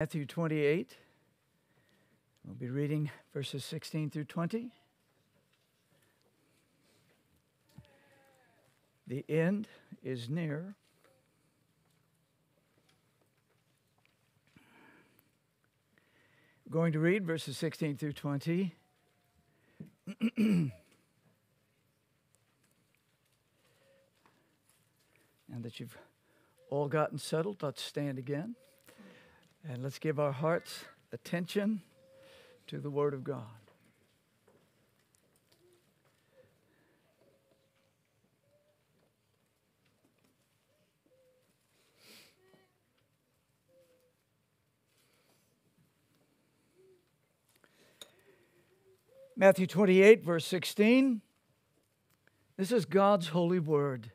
Matthew 28. We'll be reading verses 16 through 20. The end is near. Going to read verses 16 through 20. and that you've all gotten settled, let's stand again. And let's give our hearts attention to the Word of God. Matthew 28, verse 16. This is God's holy word.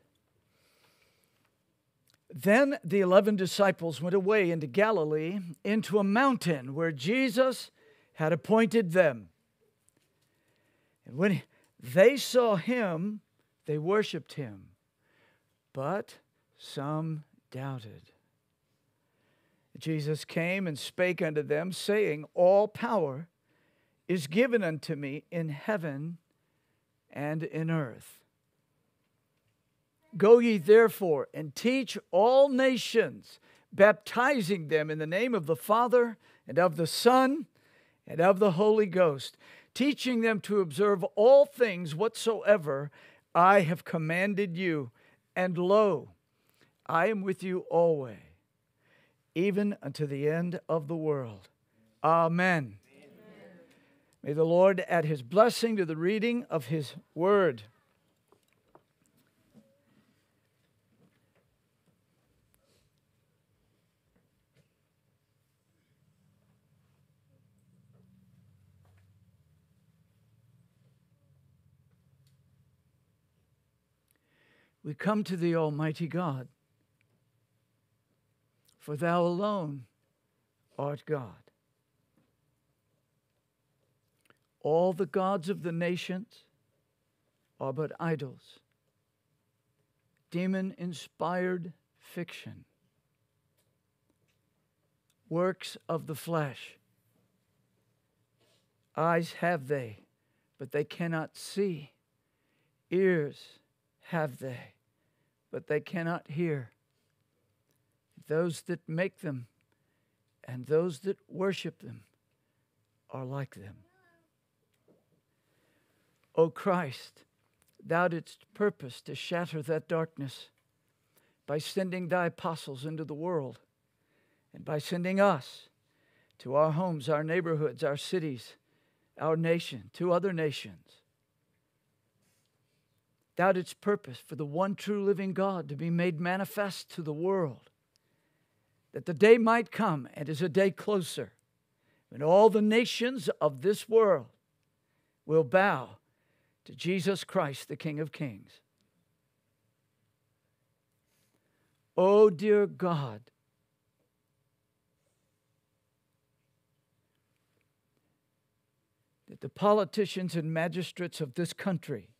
Then the eleven disciples went away into Galilee, into a mountain where Jesus had appointed them. And when they saw him, they worshiped him, but some doubted. Jesus came and spake unto them, saying, All power is given unto me in heaven and in earth. Go ye therefore and teach all nations, baptizing them in the name of the Father and of the Son and of the Holy Ghost, teaching them to observe all things whatsoever I have commanded you. And lo, I am with you always, even unto the end of the world. Amen. Amen. May the Lord add his blessing to the reading of his word. We come to thee, Almighty God, for thou alone art God. All the gods of the nations are but idols, demon inspired fiction, works of the flesh. Eyes have they, but they cannot see. Ears have they, but they cannot hear. Those that make them and those that worship them are like them. O Christ, thou didst purpose to shatter that darkness by sending thy apostles into the world and by sending us to our homes, our neighborhoods, our cities, our nation, to other nations Thou didst purpose for the one true living God to be made manifest to the world, that the day might come, and is a day closer, when all the nations of this world will bow to Jesus Christ, the King of Kings. Oh, dear God, that the politicians and magistrates of this country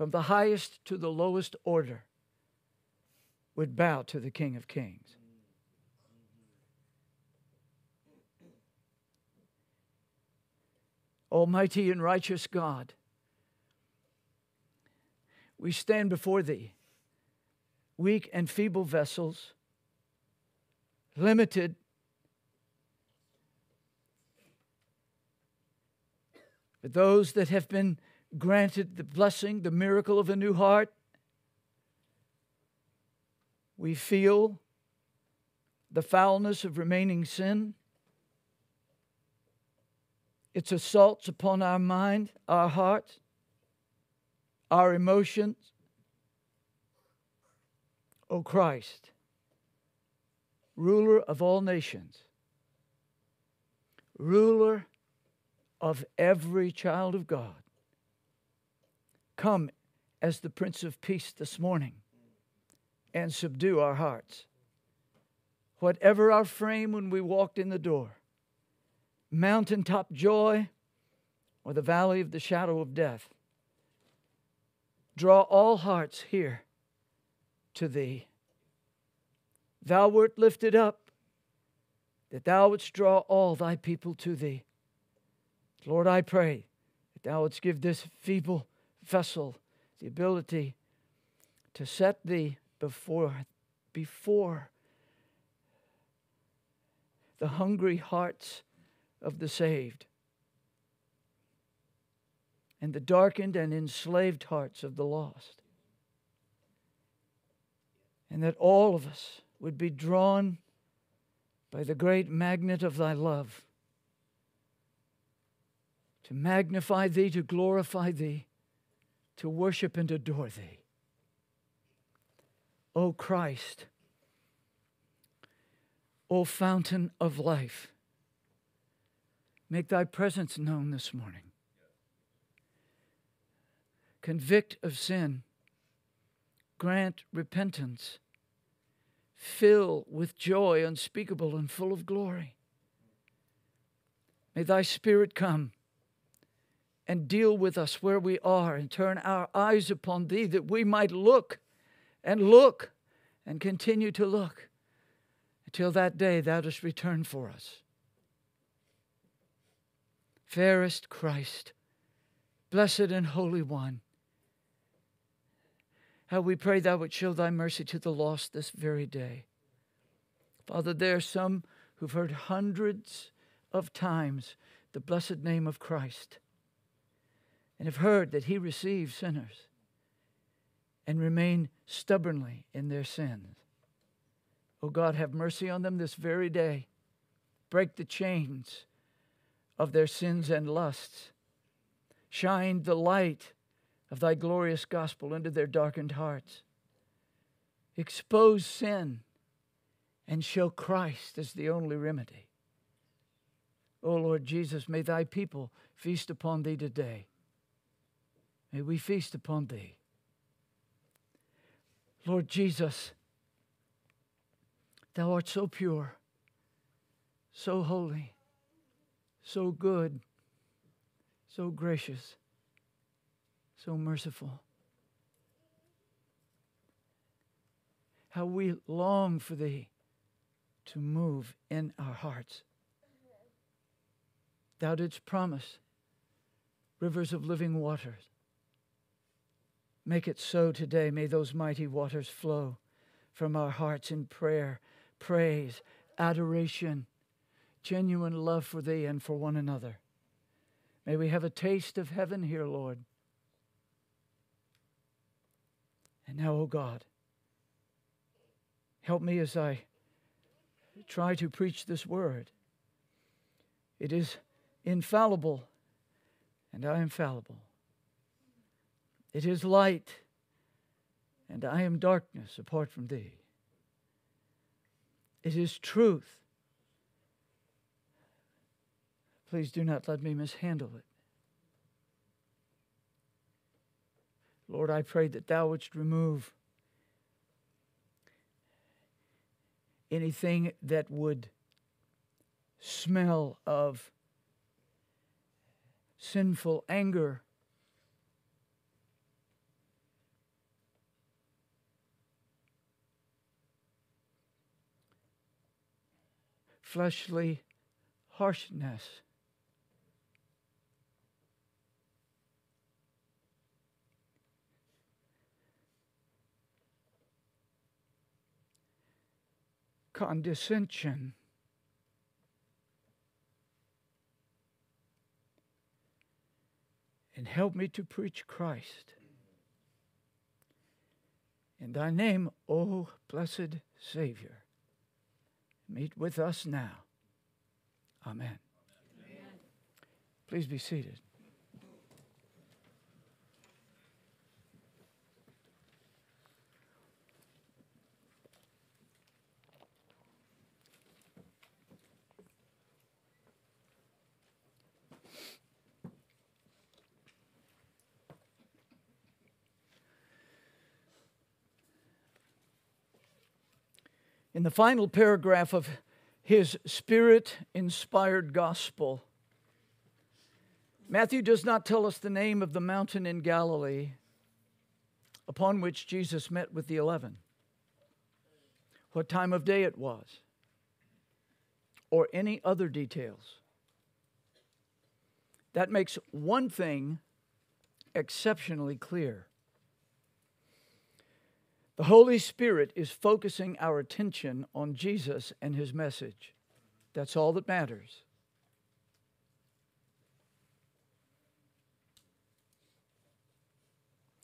from the highest to the lowest order, would bow to the King of Kings. Almighty and righteous God, we stand before Thee, weak and feeble vessels, limited but those that have been granted the blessing, the miracle of a new heart. We feel the foulness of remaining sin. Its assaults upon our mind, our heart, our emotions. O Christ, ruler of all nations, ruler of every child of God, come as the Prince of Peace this morning and subdue our hearts. Whatever our frame when we walked in the door, mountaintop joy or the valley of the shadow of death, draw all hearts here to thee. Thou wert lifted up, that thou wouldst draw all thy people to thee. Lord, I pray that thou wouldst give this feeble vessel the ability to set thee before, before the hungry hearts of the saved and the darkened and enslaved hearts of the lost. And that all of us would be drawn by the great magnet of thy love to magnify thee, to glorify thee, to worship and adore thee. O Christ, O fountain of life, make thy presence known this morning. Convict of sin, grant repentance, fill with joy unspeakable and full of glory. May thy Spirit come and deal with us where we are and turn our eyes upon thee that we might look and look and continue to look until that day thou dost return for us. Fairest Christ, blessed and holy one, how we pray thou would show thy mercy to the lost this very day. Father, there are some who've heard hundreds of times the blessed name of Christ and have heard that he receives sinners and remain stubbornly in their sins. O oh God, have mercy on them this very day. Break the chains of their sins and lusts. Shine the light of thy glorious gospel into their darkened hearts. Expose sin and show Christ as the only remedy. O oh Lord Jesus, may thy people feast upon thee today. May we feast upon thee. Lord Jesus, thou art so pure, so holy, so good, so gracious so merciful. How we long for Thee to move in our hearts. Thou didst promise rivers of living waters. Make it so today. May those mighty waters flow from our hearts in prayer, praise, adoration, genuine love for Thee and for one another. May we have a taste of heaven here, Lord. And now, oh God, help me as I try to preach this word. It is infallible, and I am fallible. It is light, and I am darkness apart from thee. It is truth. Please do not let me mishandle it. Lord, I pray that thou wouldst remove anything that would smell of sinful anger. Fleshly harshness. condescension. And help me to preach Christ. In thy name, O blessed Savior, meet with us now. Amen. Amen. Please be seated. In the final paragraph of his spirit inspired gospel, Matthew does not tell us the name of the mountain in Galilee upon which Jesus met with the eleven, what time of day it was, or any other details. That makes one thing exceptionally clear. The Holy Spirit is focusing our attention on Jesus and his message. That's all that matters.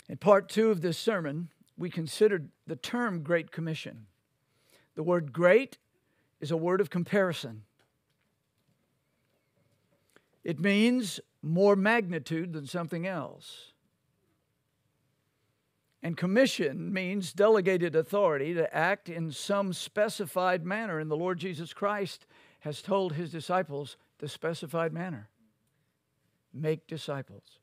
In part two of this sermon, we considered the term Great Commission. The word great is a word of comparison. It means more magnitude than something else. And commission means delegated authority to act in some specified manner, and the Lord Jesus Christ has told his disciples the specified manner make disciples.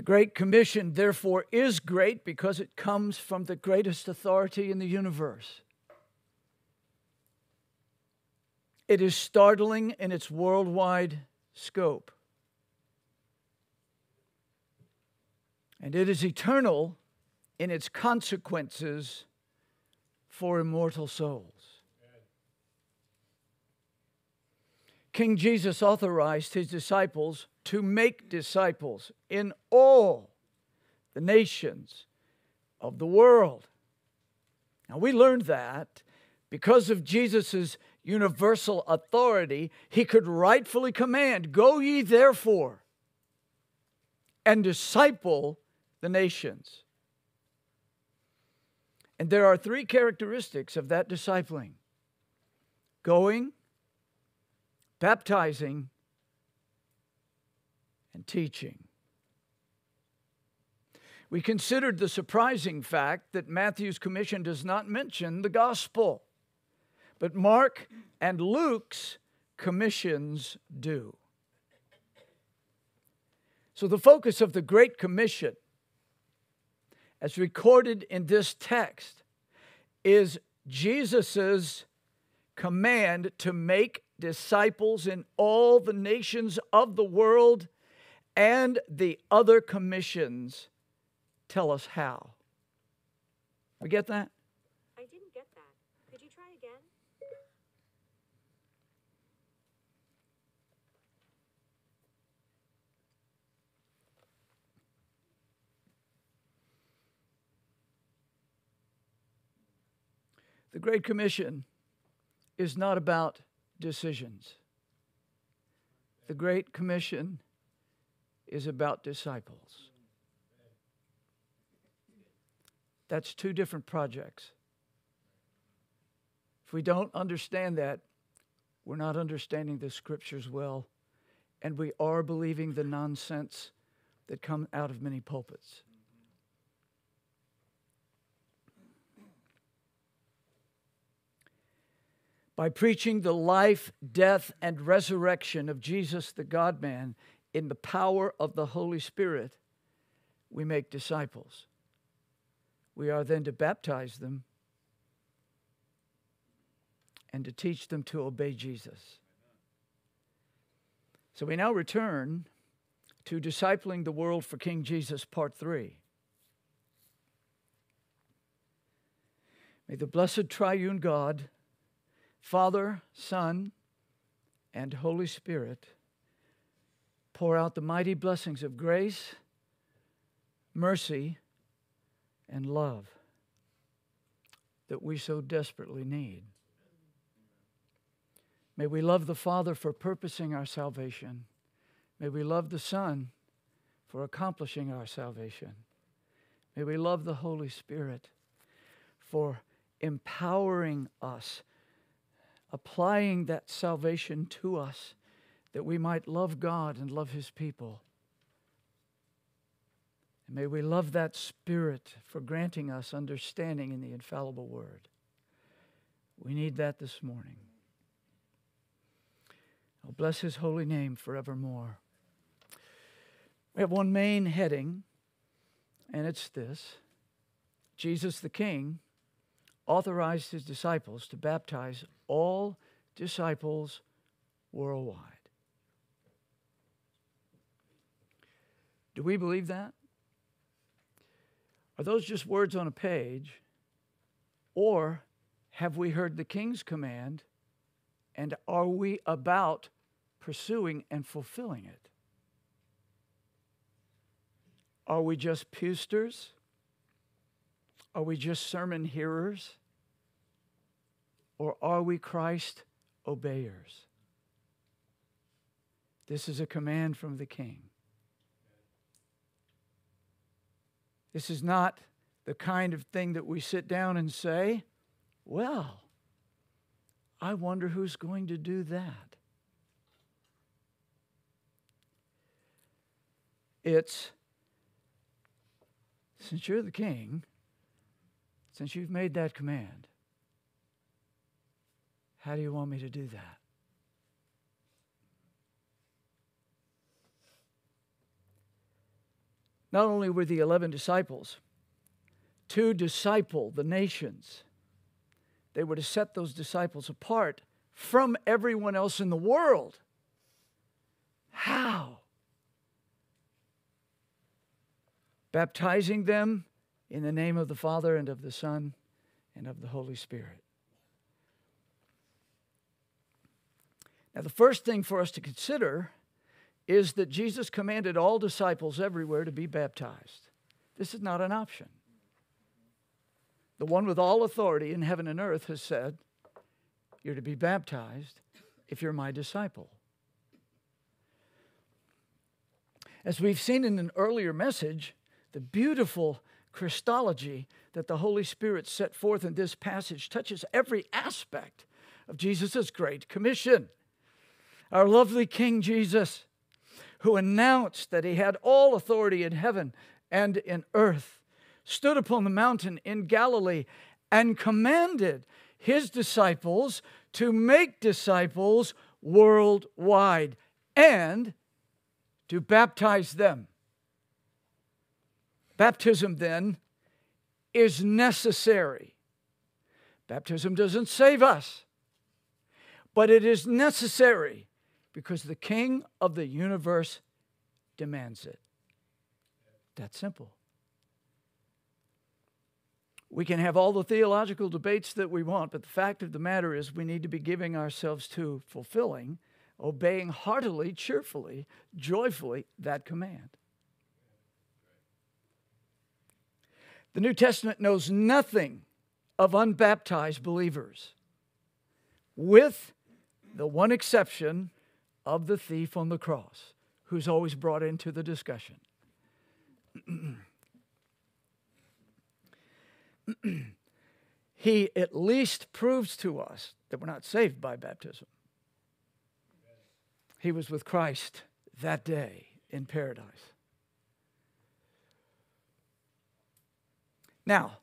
The Great Commission, therefore, is great because it comes from the greatest authority in the universe. It is startling in its worldwide scope. And it is eternal in its consequences for immortal souls. King Jesus authorized his disciples to make disciples in all the nations of the world. Now, we learned that because of Jesus' universal authority, he could rightfully command, Go ye therefore and disciple the nations. And there are three characteristics of that discipling going, baptizing, and teaching. We considered the surprising fact that Matthew's commission does not mention the gospel, but Mark and Luke's commissions do. So, the focus of the Great Commission, as recorded in this text, is Jesus' command to make disciples in all the nations of the world and the other commissions tell us how. We get that? I didn't get that. Could you try again? The Great Commission is not about decisions. The Great Commission is about disciples. That's two different projects. If we don't understand that, we're not understanding the scriptures well, and we are believing the nonsense that come out of many pulpits. By preaching the life, death, and resurrection of Jesus, the God man, in the power of the Holy Spirit, we make disciples. We are then to baptize them and to teach them to obey Jesus. So we now return to Discipling the World for King Jesus, Part 3. May the blessed triune God, Father, Son, and Holy Spirit pour out the mighty blessings of grace, mercy, and love that we so desperately need. May we love the Father for purposing our salvation. May we love the Son for accomplishing our salvation. May we love the Holy Spirit for empowering us, applying that salvation to us that we might love God and love His people. And may we love that Spirit for granting us understanding in the infallible Word. We need that this morning. Oh, bless His holy name forevermore. We have one main heading, and it's this Jesus the King authorized his disciples to baptize all disciples worldwide. Do we believe that? Are those just words on a page? Or have we heard the king's command and are we about pursuing and fulfilling it? Are we just pusters? Are we just sermon hearers? Or are we Christ obeyers? This is a command from the king. This is not the kind of thing that we sit down and say, well, I wonder who's going to do that. It's since you're the king, since you've made that command, how do you want me to do that? Not only were the 11 disciples to disciple the nations, they were to set those disciples apart from everyone else in the world. How? Baptizing them in the name of the Father and of the Son and of the Holy Spirit. Now, the first thing for us to consider is that Jesus commanded all disciples everywhere to be baptized. This is not an option the one with all authority in heaven and earth, has said, You're to be baptized if you're my disciple. As we've seen in an earlier message, the beautiful Christology that the Holy Spirit set forth in this passage touches every aspect of Jesus' great commission. Our lovely King Jesus, who announced that he had all authority in heaven and in earth, stood upon the mountain in Galilee and commanded his disciples to make disciples worldwide and to baptize them. Baptism, then, is necessary. Baptism doesn't save us, but it is necessary because the King of the universe demands it. That's simple. We can have all the theological debates that we want, but the fact of the matter is we need to be giving ourselves to fulfilling, obeying heartily, cheerfully, joyfully that command. The New Testament knows nothing of unbaptized believers, with the one exception of the thief on the cross, who's always brought into the discussion. he at least proves to us that we're not saved by baptism. He was with Christ that day in paradise. Now,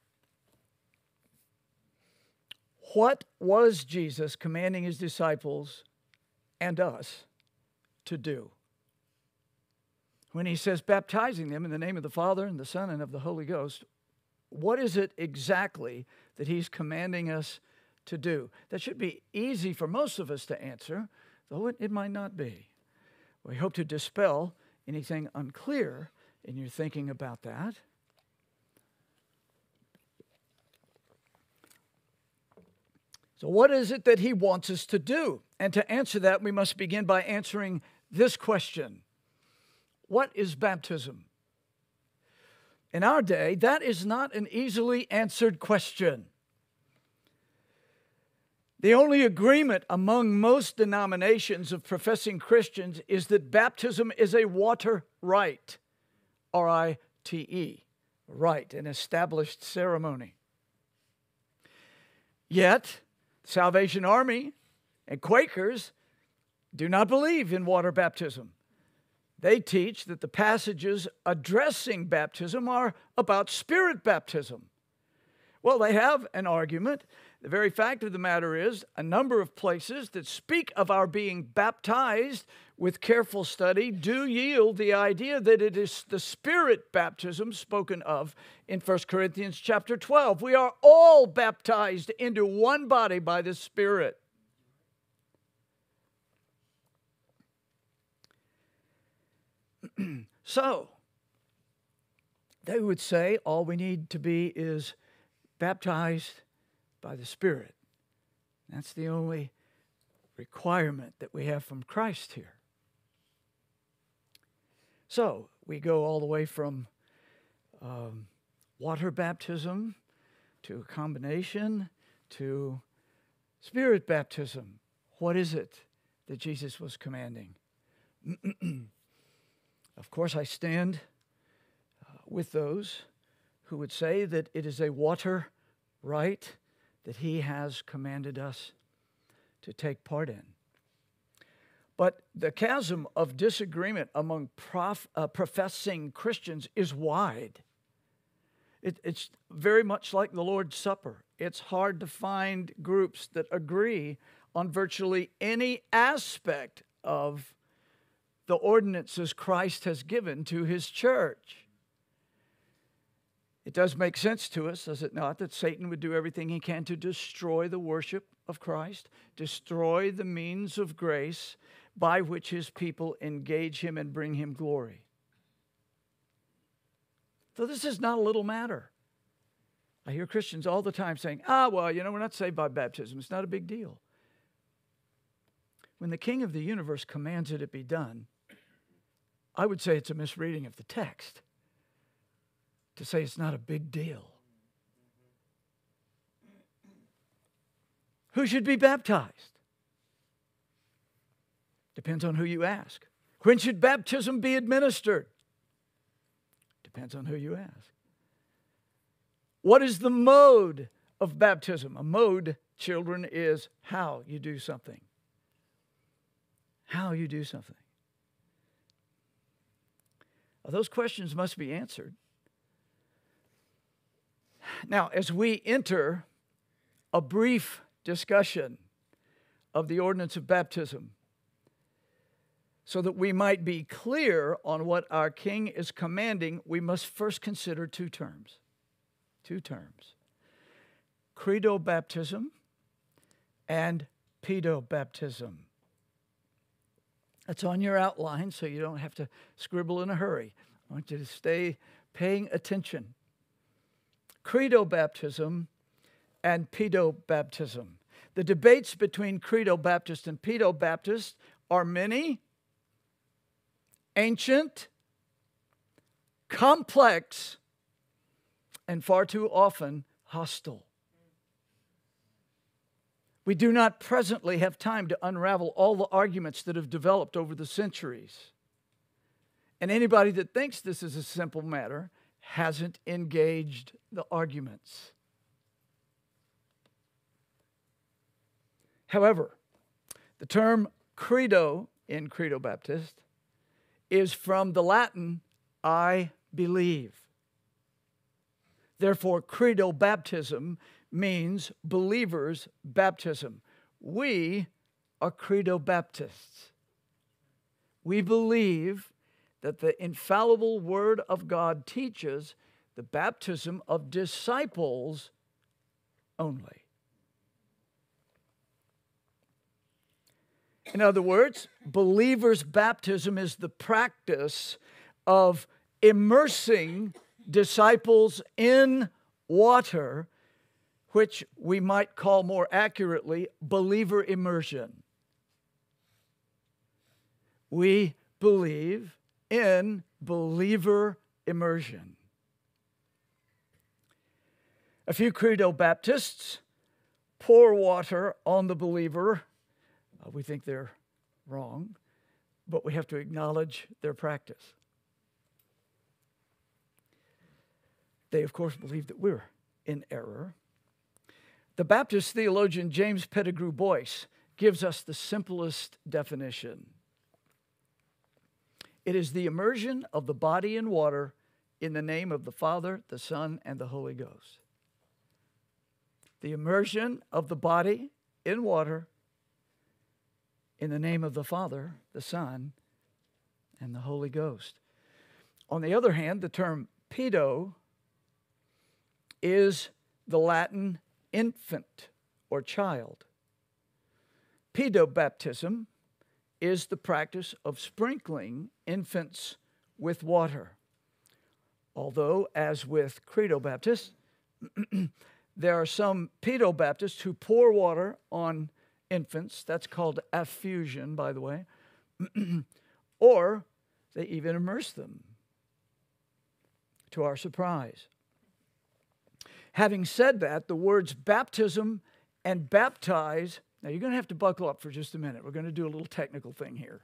what was Jesus commanding his disciples and us to do? When he says, baptizing them in the name of the Father and the Son and of the Holy Ghost, what is it exactly that he's commanding us to do? That should be easy for most of us to answer, though it, it might not be. We hope to dispel anything unclear in your thinking about that. So, what is it that he wants us to do? And to answer that, we must begin by answering this question What is baptism? In our day, that is not an easily answered question. The only agreement among most denominations of professing Christians is that baptism is a water rite, R I T E, rite, an established ceremony. Yet, Salvation Army and Quakers do not believe in water baptism. They teach that the passages addressing baptism are about spirit baptism. Well, they have an argument. The very fact of the matter is, a number of places that speak of our being baptized with careful study do yield the idea that it is the spirit baptism spoken of in 1 Corinthians chapter 12. We are all baptized into one body by the Spirit. so, they would say all we need to be is baptized by the Spirit. That's the only requirement that we have from Christ here. So we go all the way from um, water baptism to a combination to spirit baptism. What is it that Jesus was commanding? of course, I stand uh, with those who would say that it is a water rite that he has commanded us to take part in. But the chasm of disagreement among prof, uh, professing Christians is wide. It, it's very much like the Lord's Supper. It's hard to find groups that agree on virtually any aspect of the ordinances Christ has given to his church. It does make sense to us, does it not, that Satan would do everything he can to destroy the worship of Christ, destroy the means of grace by which his people engage him and bring him glory. So this is not a little matter. I hear Christians all the time saying, ah, well, you know, we're not saved by baptism. It's not a big deal. When the King of the universe commands that it be done, I would say it's a misreading of the text to say it's not a big deal. Who should be baptized? Depends on who you ask. When should baptism be administered? Depends on who you ask. What is the mode of baptism? A mode, children, is how you do something. How you do something. Those questions must be answered. Now, as we enter a brief discussion of the ordinance of baptism, so that we might be clear on what our King is commanding, we must first consider two terms. Two terms credo baptism and pedo baptism. That's on your outline, so you don't have to scribble in a hurry. I want you to stay paying attention credo baptism and pedo baptism. The debates between credo Baptist and pedo Baptist are many, ancient, complex, and far too often hostile. We do not presently have time to unravel all the arguments that have developed over the centuries. And anybody that thinks this is a simple matter hasn't engaged the arguments. However, the term credo in Credo Baptist is from the Latin, I believe. Therefore, credo baptism means believers' baptism. We are credo Baptists. We believe that the infallible Word of God teaches the baptism of disciples only. In other words, believers' baptism is the practice of immersing disciples in water, which we might call more accurately believer immersion. We believe in believer immersion. A few credo Baptists pour water on the believer. Uh, we think they're wrong, but we have to acknowledge their practice. They, of course, believe that we're in error. The Baptist theologian James Pettigrew Boyce gives us the simplest definition it is the immersion of the body in water in the name of the Father, the Son, and the Holy Ghost. The immersion of the body in water in the name of the Father, the Son, and the Holy Ghost. On the other hand, the term pedo is the Latin infant or child. Pedobaptism is the practice of sprinkling infants with water. Although, as with Credo Baptists, there are some pedo Baptists who pour water on infants. That's called affusion, by the way. or they even immerse them, to our surprise. Having said that, the words baptism and baptize, now you're going to have to buckle up for just a minute. We're going to do a little technical thing here.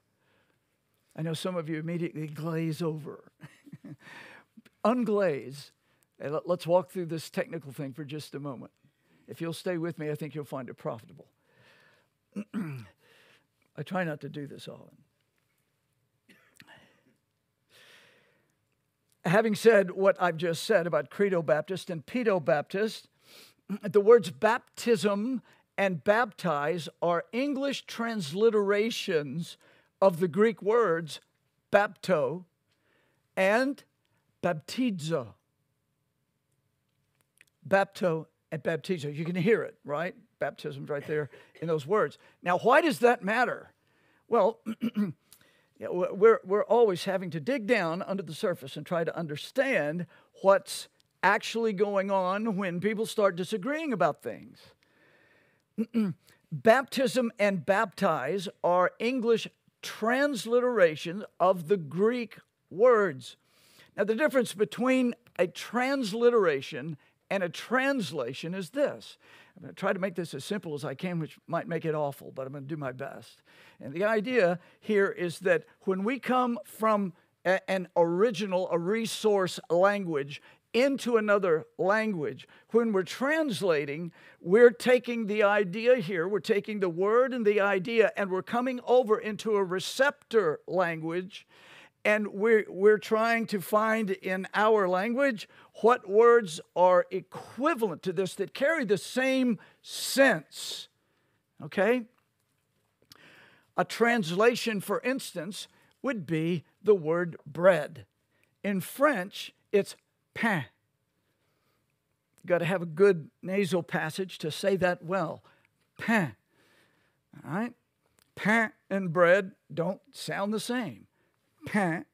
I know some of you immediately glaze over. Unglaze. Let's walk through this technical thing for just a moment. If you'll stay with me, I think you'll find it profitable. I try not to do this often. Having said what I've just said about Credo Baptist and Pedo Baptist, the words baptism and baptize are English transliterations of the Greek words bapto and baptizo. Bapto and baptizo. You can hear it, right? Baptism's right there in those words. Now, why does that matter? Well, we're, we're always having to dig down under the surface and try to understand what's actually going on when people start disagreeing about things. Baptism and baptize are English transliteration of the Greek words. Now, the difference between a transliteration and a translation is this. To try to make this as simple as I can, which might make it awful, but I'm going to do my best. And the idea here is that when we come from a, an original, a resource language into another language. When we're translating, we're taking the idea here, we're taking the word and the idea, and we're coming over into a receptor language. And we're, we're trying to find in our language what words are equivalent to this that carry the same sense. Okay? A translation, for instance, would be the word bread. In French, it's pain. You've got to have a good nasal passage to say that well. Pain. All right? Pain and bread don't sound the same. Pain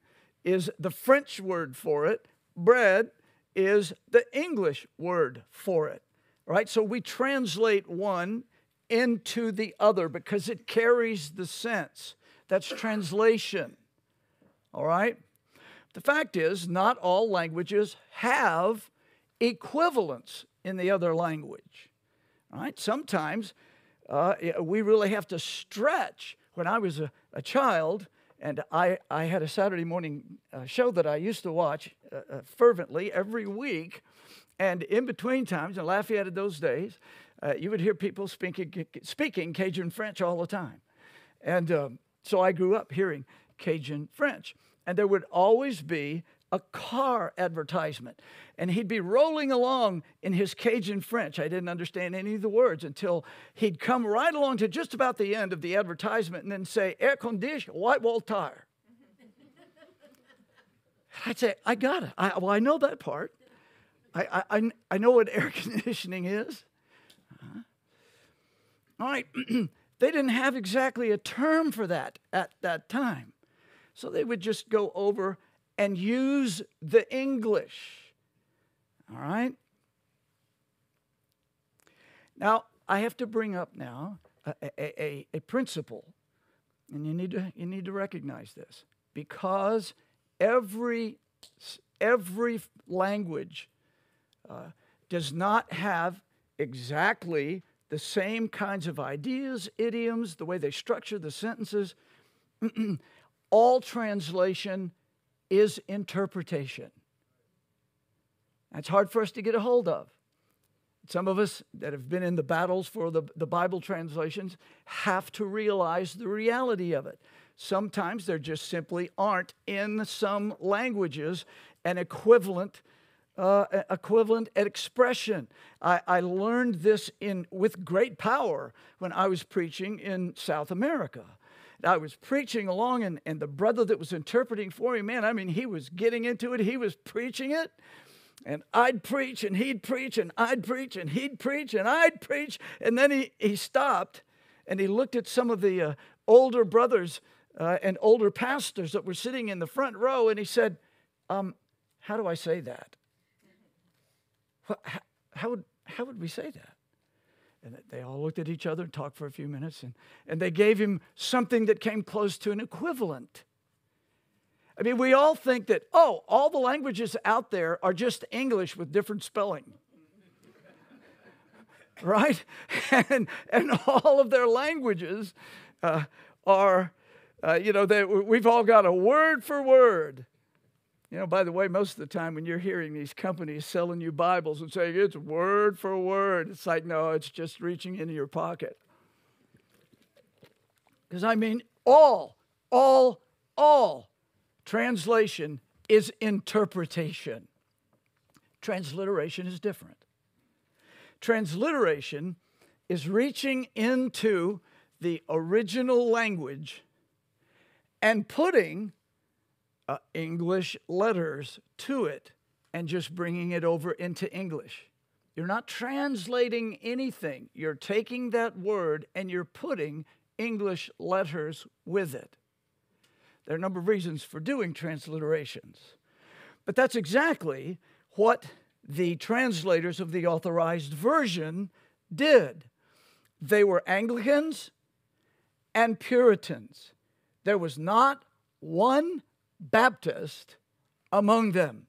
is the French word for it, bread is the English word for it. Right? So we translate one into the other because it carries the sense. That's translation. All right? The fact is, not all languages have equivalents in the other language. Right? Sometimes uh, we really have to stretch. When I was a, a child, and I, I had a Saturday morning uh, show that I used to watch uh, uh fervently every week. And in between times, in Lafayette of those days, uh, you would hear people speaking, speaking Cajun French all the time. And um, so I grew up hearing Cajun French and there would always be a car advertisement. And he'd be rolling along in his Cajun French. I didn't understand any of the words until he'd come right along to just about the end of the advertisement and then say, air condition, white wall tire. I'd say, I got it. I, well, I know that part. I, I, I know what air conditioning is. Uh-huh. All right. they didn't have exactly a term for that at that time. So they would just go over and use the English. All right? Now, I have to bring up now a, a, a, a principle, and you need, to, you need to recognize this because every, every language uh, does not have exactly the same kinds of ideas, idioms, the way they structure the sentences. all translation is interpretation. That's hard for us to get a hold of. Some of us that have been in the battles for the, the Bible translations have to realize the reality of it. Sometimes there just simply aren't in some languages an equivalent uh, equivalent expression. I, I learned this in with great power when I was preaching in South America. I was preaching along, and, and the brother that was interpreting for me, man, I mean, he was getting into it, he was preaching it. And I'd preach, and he'd preach, and I'd preach, and he'd preach, and I'd preach. And then he, he stopped and he looked at some of the uh, older brothers uh, and older pastors that were sitting in the front row, and he said, um, how do I say that? How, how, would, how would we say that? And they all looked at each other and talked for a few minutes, and, and they gave him something that came close to an equivalent. I mean, we all think that, oh, all the languages out there are just English with different spelling. right? And, and all of their languages uh, are, uh, you know, they, we've all got a word for word. You know, by the way, most of the time when you're hearing these companies selling you Bibles and saying it's word for word, it's like, no, it's just reaching into your pocket. Because I mean, all, all, all translation is interpretation. Transliteration is different. Transliteration is reaching into the original language and putting uh, English letters to it and just bringing it over into English. You're not translating anything. You're taking that word and you're putting English letters with it. There are a number of reasons for doing transliterations. But that's exactly what the translators of the authorized version did. They were Anglicans and Puritans. There was not one Baptist among them.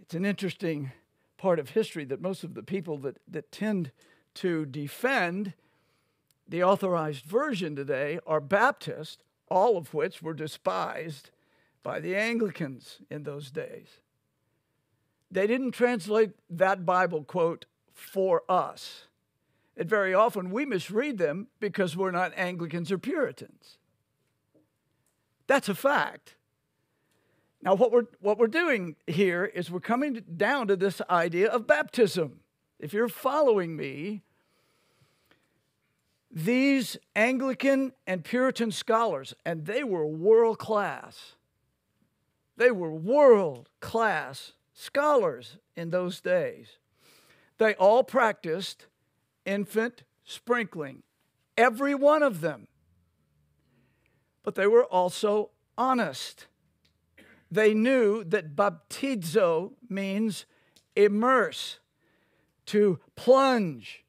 It's an interesting part of history that most of the people that, that tend to defend the authorized version today are Baptist, all of which were despised by the Anglicans in those days. They didn't translate that Bible quote for us. And very often we misread them because we're not Anglicans or Puritans. That's a fact. Now, what we're, what we're doing here is we're coming down to this idea of baptism. If you're following me, these Anglican and Puritan scholars, and they were world class, they were world class scholars in those days. They all practiced infant sprinkling, every one of them but they were also honest. They knew that baptizo means immerse, to plunge,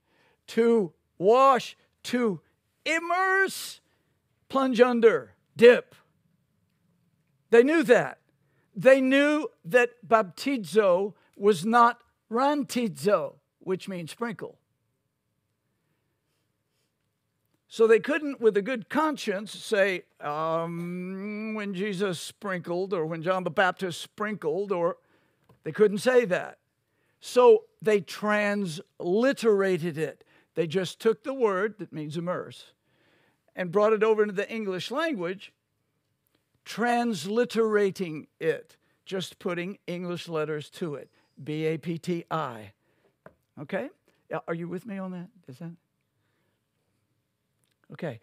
to wash, to immerse, plunge under, dip. They knew that. They knew that baptizo was not rantizo, which means sprinkle. So they couldn't, with a good conscience, say, um, when Jesus sprinkled or when John the Baptist sprinkled, or they couldn't say that. So they transliterated it. They just took the word that means immerse and brought it over into the English language, transliterating it, just putting English letters to it. B A P T I. Okay? Are you with me on that? Is that? Okay.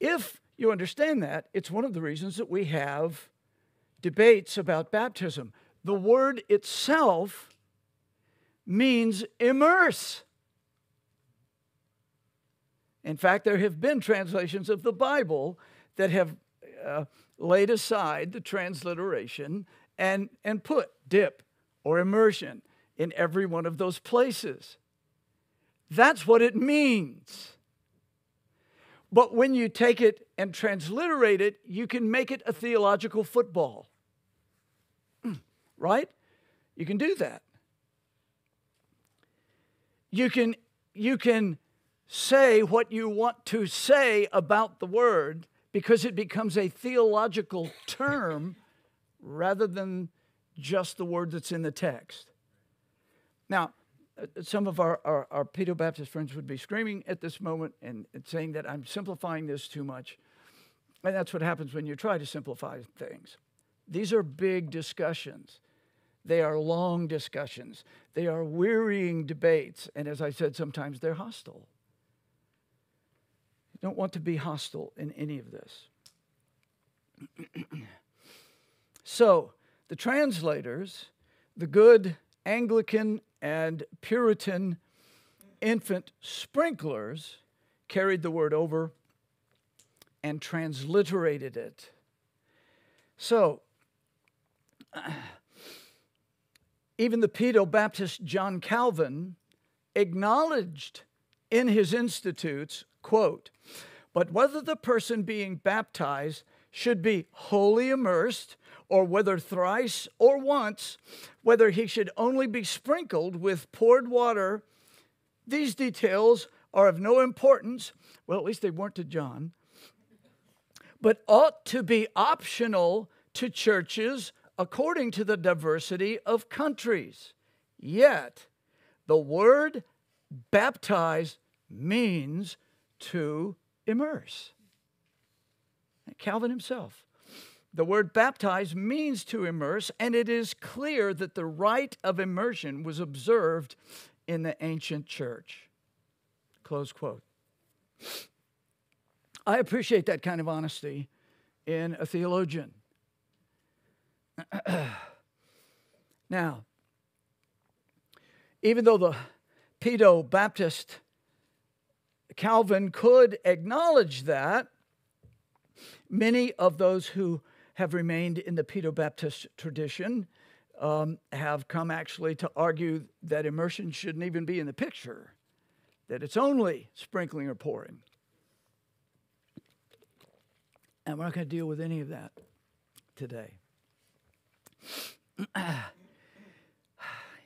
If you understand that, it's one of the reasons that we have debates about baptism. The word itself means immerse. In fact, there have been translations of the Bible that have uh, laid aside the transliteration and, and put dip or immersion in every one of those places. That's what it means. But when you take it and transliterate it, you can make it a theological football. Mm, right? You can do that. You can, you can say what you want to say about the word because it becomes a theological term rather than just the word that's in the text. Now, some of our, our, our Pedo Baptist friends would be screaming at this moment and, and saying that I'm simplifying this too much. And that's what happens when you try to simplify things. These are big discussions. They are long discussions. They are wearying debates. And as I said, sometimes they're hostile. You don't want to be hostile in any of this. so, the translators, the good Anglican and Puritan infant sprinklers carried the word over and transliterated it. So, even the pedo Baptist John Calvin acknowledged in his institutes, quote, but whether the person being baptized should be wholly immersed, or whether thrice or once, whether he should only be sprinkled with poured water, these details are of no importance. Well, at least they weren't to John, but ought to be optional to churches according to the diversity of countries. Yet, the word baptize means to immerse. Calvin himself. The word baptize means to immerse, and it is clear that the rite of immersion was observed in the ancient church. Close quote. I appreciate that kind of honesty in a theologian. now, even though the pedo Baptist Calvin could acknowledge that, many of those who have remained in the pedo Baptist tradition um, have come actually to argue that immersion shouldn't even be in the picture, that it's only sprinkling or pouring. And we're not going to deal with any of that today.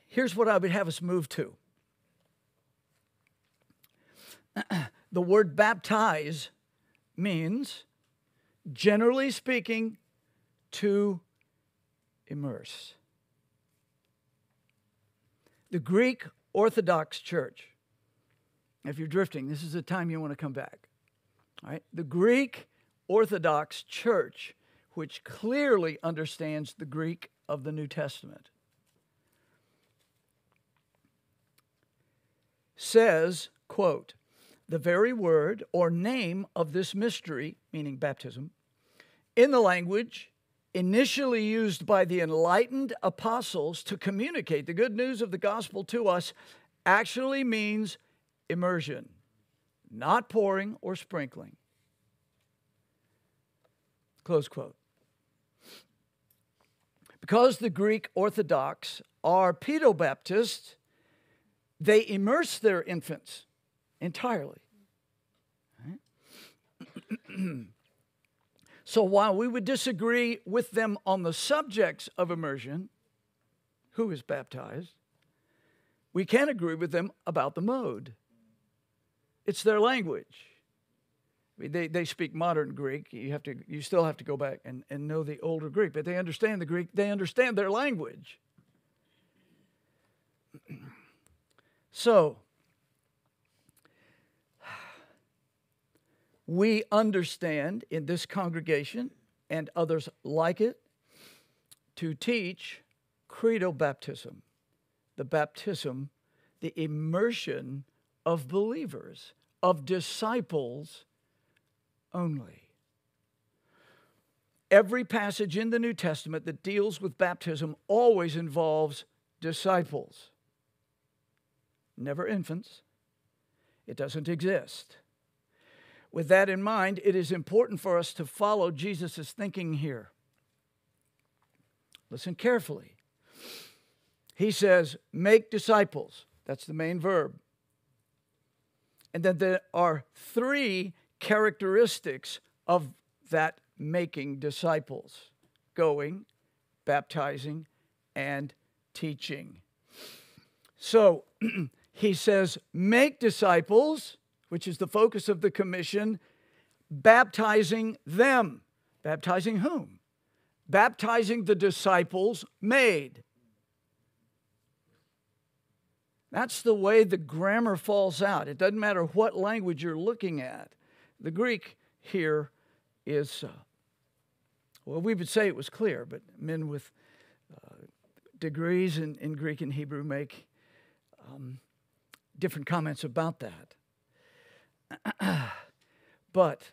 Here's what I would have us move to the word baptize means, generally speaking, to immerse. The Greek Orthodox Church, if you're drifting, this is the time you want to come back. All right? The Greek Orthodox Church, which clearly understands the Greek of the New Testament, says, quote, the very word or name of this mystery, meaning baptism, in the language initially used by the enlightened apostles to communicate the good news of the gospel to us, actually means immersion, not pouring or sprinkling. Close quote. Because the Greek Orthodox are pedo Baptists, they immerse their infants entirely. So while we would disagree with them on the subjects of immersion, who is baptized, we can agree with them about the mode. It's their language. I mean, they, they speak modern Greek. You have to you still have to go back and, and know the older Greek, but they understand the Greek, they understand their language. so we understand in this congregation and others like it to teach credo baptism, the baptism, the immersion of believers, of disciples only. Every passage in the New Testament that deals with baptism always involves disciples, never infants. It doesn't exist. With that in mind, it is important for us to follow Jesus' thinking here. Listen carefully. He says, make disciples. That's the main verb. And then there are three characteristics of that making disciples going, baptizing, and teaching. So he says, make disciples which is the focus of the commission, baptizing them. Baptizing whom? Baptizing the disciples made. That's the way the grammar falls out. It doesn't matter what language you're looking at. The Greek here is, uh, well, we would say it was clear, but men with uh, degrees in, in Greek and Hebrew make um, different comments about that. but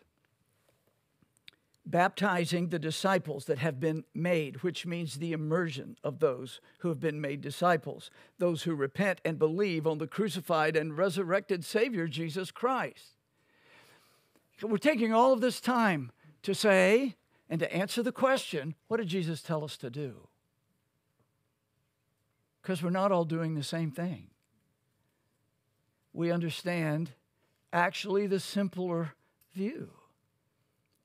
baptizing the disciples that have been made, which means the immersion of those who have been made disciples, those who repent and believe on the crucified and resurrected Savior, Jesus Christ. we're taking all of this time to say and to answer the question what did Jesus tell us to do? Because we're not all doing the same thing. We understand actually the simpler view.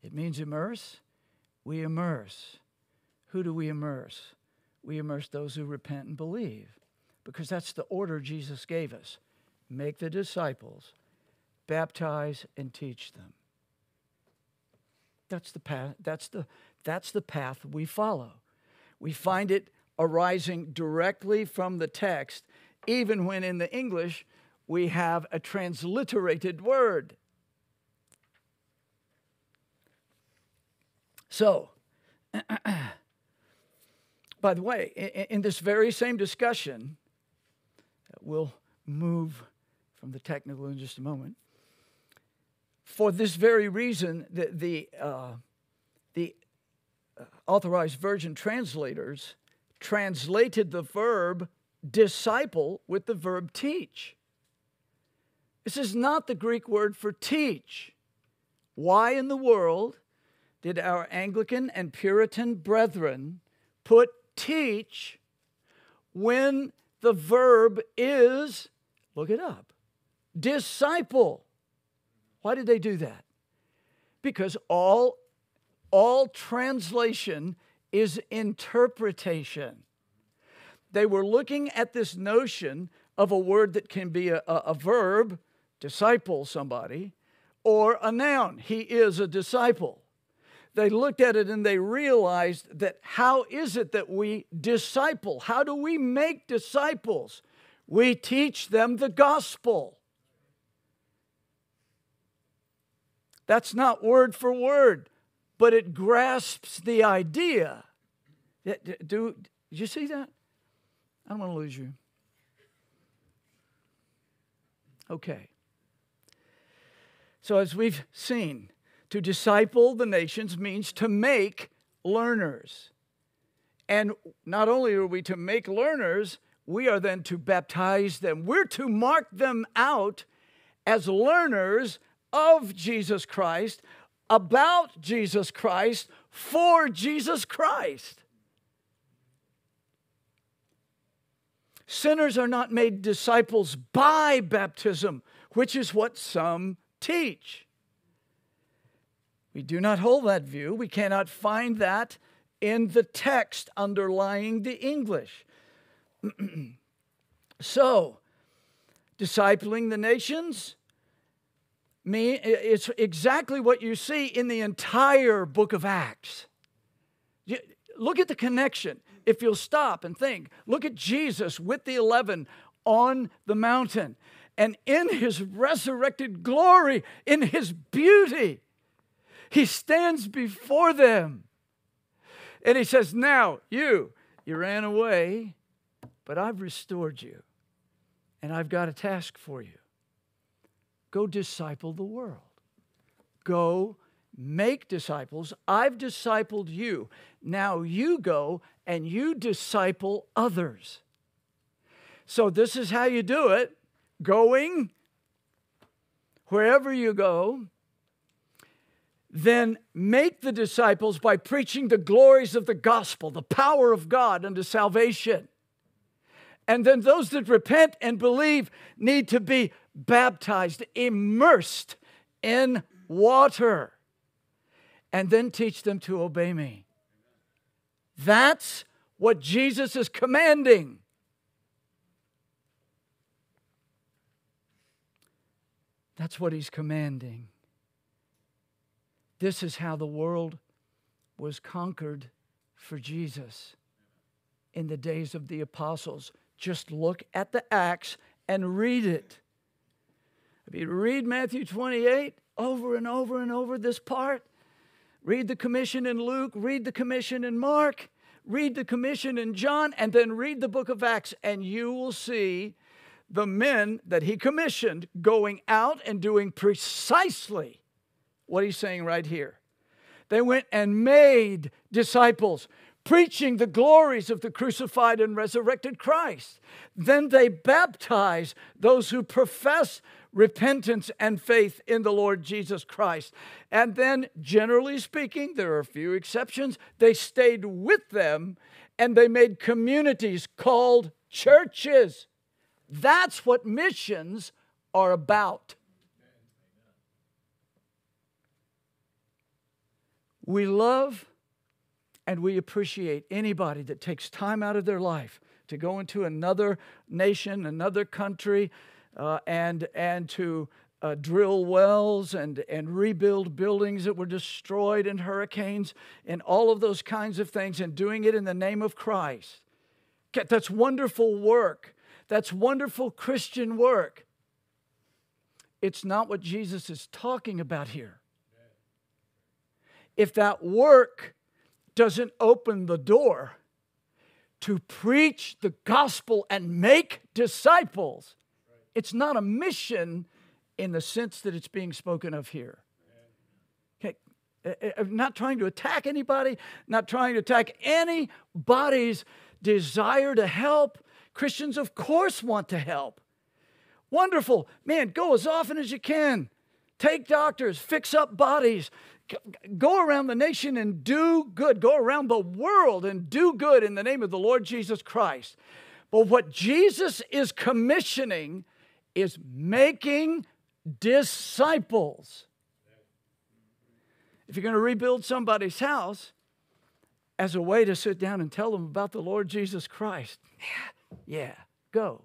It means immerse. We immerse. Who do we immerse? We immerse those who repent and believe because that's the order Jesus gave us. Make the disciples, baptize and teach them. That's the path, that's the, that's the path we follow. We find it arising directly from the text, even when in the English we have a transliterated word. So, by the way, in, this very same discussion, we'll move from the technical in just a moment. For this very reason, the, the, uh, the uh, authorized version translators translated the verb disciple with the verb teach. This is not the Greek word for teach. Why in the world did our Anglican and Puritan brethren put teach when the verb is, look it up, disciple? Why did they do that? Because all, all translation is interpretation. They were looking at this notion of a word that can be a, a, a verb, disciple somebody, or a noun, he is a disciple. They looked at it and they realized that how is it that we disciple? How do we make disciples? We teach them the gospel. That's not word for word, but it grasps the idea. Do, you see that? I don't want to lose you. Okay. So, as we've seen, to disciple the nations means to make learners. And not only are we to make learners, we are then to baptize them. We're to mark them out as learners of Jesus Christ, about Jesus Christ, for Jesus Christ. Sinners are not made disciples by baptism, which is what some teach. We do not hold that view. We cannot find that in the text underlying the English. so, discipling the nations mean it's exactly what you see in the entire book of Acts. Look at the connection. If you'll stop and think, look at Jesus with the 11 on the mountain and in his resurrected glory, in his beauty, he stands before them. And he says, Now, you, you ran away, but I've restored you. And I've got a task for you. Go disciple the world. Go make disciples. I've discipled you. Now you go and you disciple others. So, this is how you do it going wherever you go. Then make the disciples by preaching the glories of the gospel, the power of God unto salvation. And then those that repent and believe need to be baptized, immersed in water, and then teach them to obey me. That's what Jesus is commanding. That's what he's commanding. This is how the world was conquered for Jesus in the days of the apostles. Just look at the Acts and read it. If you read Matthew 28 over and over and over, this part, read the commission in Luke, read the commission in Mark, read the commission in John, and then read the book of Acts, and you will see the men that he commissioned going out and doing precisely what he's saying right here. They went and made disciples preaching the glories of the crucified and resurrected Christ. Then they baptize those who profess repentance and faith in the Lord Jesus Christ. And then, generally speaking, there are a few exceptions, they stayed with them and they made communities called churches. That's what missions are about. We love and we appreciate anybody that takes time out of their life to go into another nation, another country, uh, and, and to uh, drill wells and, and rebuild buildings that were destroyed in hurricanes and all of those kinds of things and doing it in the name of Christ. That's wonderful work. That's wonderful Christian work. It's not what Jesus is talking about here. If that work doesn't open the door to preach the gospel and make disciples, it's not a mission in the sense that it's being spoken of here. Okay, uh, uh, I'm not trying to attack anybody, not trying to attack anybody's desire to help. Christians, of course, want to help. Wonderful. Man, go as often as you can. Take doctors, fix up bodies, go around the nation and do good. Go around the world and do good in the name of the Lord Jesus Christ. But what Jesus is commissioning is making disciples. If you're going to rebuild somebody's house as a way to sit down and tell them about the Lord Jesus Christ, yeah, yeah, go.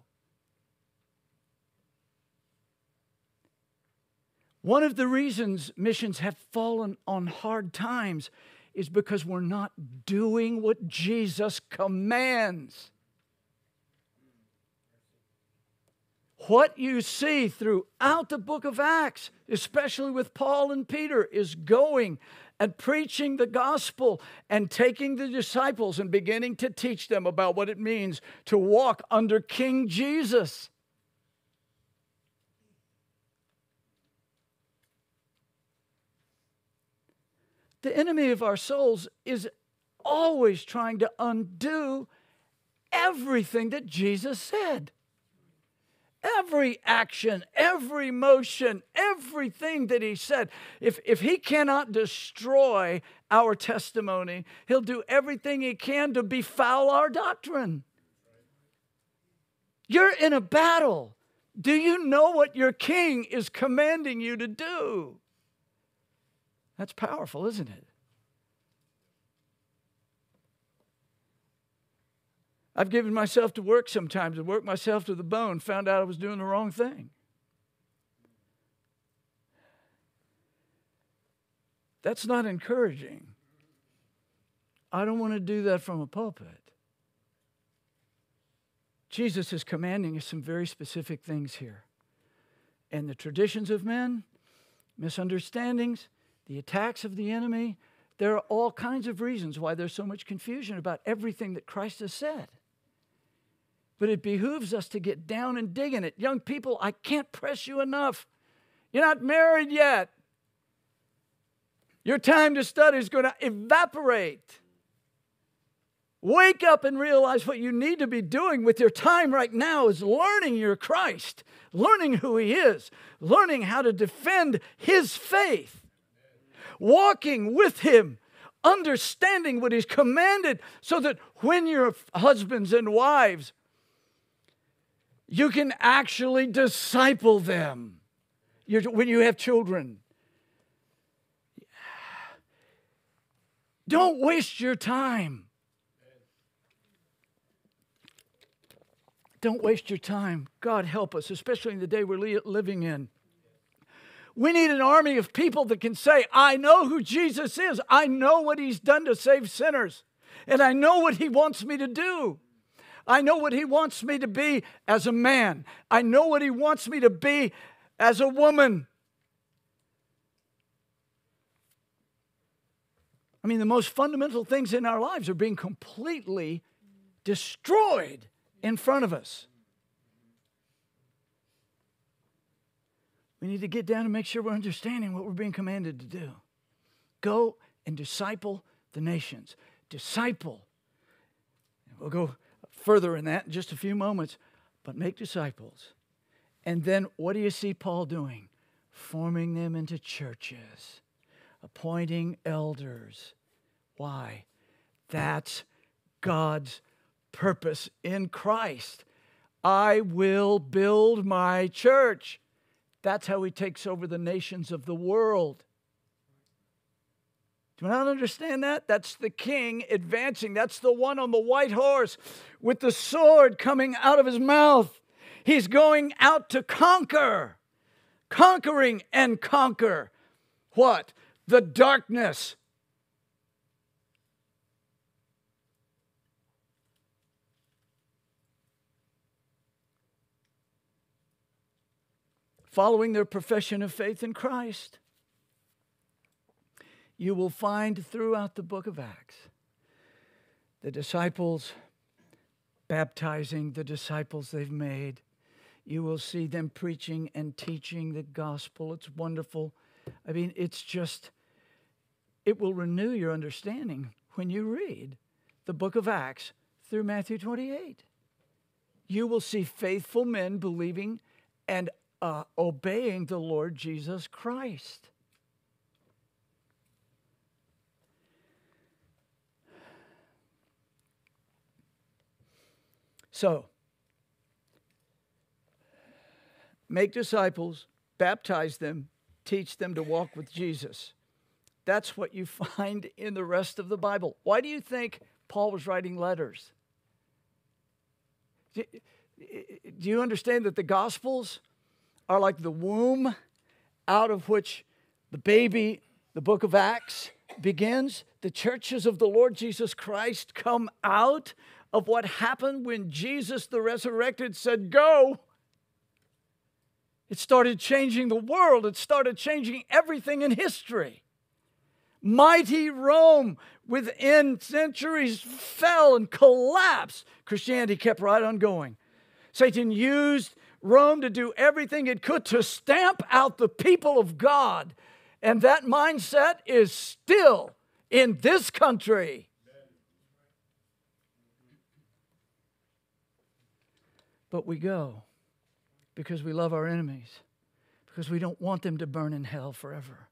One of the reasons missions have fallen on hard times is because we're not doing what Jesus commands. What you see throughout the book of Acts, especially with Paul and Peter, is going and preaching the gospel and taking the disciples and beginning to teach them about what it means to walk under King Jesus. The enemy of our souls is always trying to undo everything that Jesus said. Every action, every motion, everything that he said. If, if he cannot destroy our testimony, he'll do everything he can to befoul our doctrine. You're in a battle. Do you know what your king is commanding you to do? That's powerful, isn't it? I've given myself to work sometimes and worked myself to the bone, found out I was doing the wrong thing. That's not encouraging. I don't want to do that from a pulpit. Jesus is commanding us some very specific things here. And the traditions of men, misunderstandings, the attacks of the enemy. There are all kinds of reasons why there's so much confusion about everything that Christ has said. But it behooves us to get down and dig in it. Young people, I can't press you enough. You're not married yet. Your time to study is going to evaporate. Wake up and realize what you need to be doing with your time right now is learning your Christ, learning who He is, learning how to defend His faith walking with Him, understanding what He's commanded, so that when you're husbands and wives, you can actually disciple them when you have children. Don't waste your time. Don't waste your time. God help us, especially in the day we're living in. We need an army of people that can say, I know who Jesus is. I know what he's done to save sinners. And I know what he wants me to do. I know what he wants me to be as a man. I know what he wants me to be as a woman. I mean, the most fundamental things in our lives are being completely destroyed in front of us. We need to get down and make sure we're understanding what we're being commanded to do. Go and disciple the nations. Disciple. We'll go further in that in just a few moments, but make disciples. And then what do you see Paul doing? Forming them into churches, appointing elders. Why? That's God's purpose in Christ. I will build my church. That's how he takes over the nations of the world. Do you not understand that? That's the king advancing. That's the one on the white horse with the sword coming out of his mouth. He's going out to conquer, conquering and conquer. What? The darkness. Following their profession of faith in Christ you will find throughout the book of Acts the disciples baptizing the disciples they've made. You will see them preaching and teaching the gospel. It's wonderful. I mean, it's just, it will renew your understanding when you read the book of Acts through Matthew 28. You will see faithful men believing and uh, obeying the Lord Jesus Christ. So, make disciples, baptize them, teach them to walk with Jesus. That's what you find in the rest of the Bible. Why do you think Paul was writing letters? Do you understand that the Gospels are like the womb out of which the baby, the book of Acts, begins? The churches of the Lord Jesus Christ come out of what happened when Jesus, the resurrected, said, Go. It started changing the world, it started changing everything in history. Mighty Rome, within centuries, fell and collapsed. Christianity kept right on going. Satan used Rome to do everything it could to stamp out the people of God. And that mindset is still in this country. But we go because we love our enemies, because we don't want them to burn in hell forever.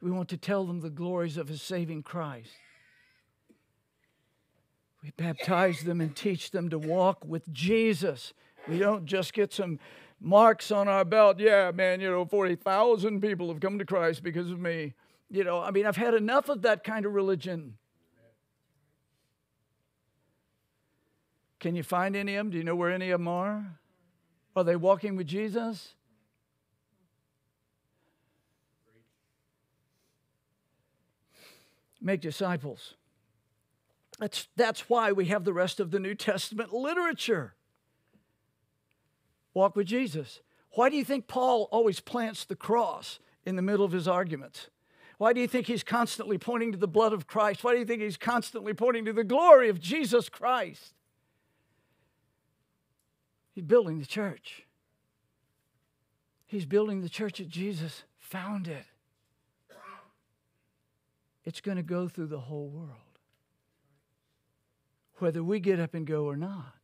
We want to tell them the glories of His saving Christ. We baptize them and teach them to walk with Jesus. We don't just get some marks on our belt. Yeah, man, you know, 40,000 people have come to Christ because of me. You know, I mean, I've had enough of that kind of religion. Can you find any of them? Do you know where any of them are? Are they walking with Jesus? Make disciples. That's, that's why we have the rest of the New Testament literature. Walk with Jesus. Why do you think Paul always plants the cross in the middle of his arguments? Why do you think he's constantly pointing to the blood of Christ? Why do you think he's constantly pointing to the glory of Jesus Christ? He's building the church. He's building the church that Jesus founded. It's going to go through the whole world, whether we get up and go or not.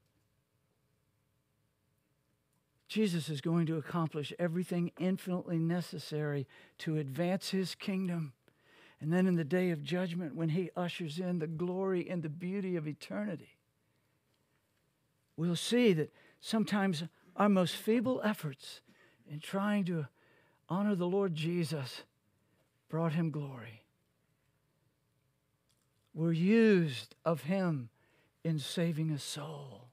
Jesus is going to accomplish everything infinitely necessary to advance his kingdom. And then in the day of judgment, when he ushers in the glory and the beauty of eternity, we'll see that sometimes our most feeble efforts in trying to honor the Lord Jesus brought him glory. Were used of him in saving a soul.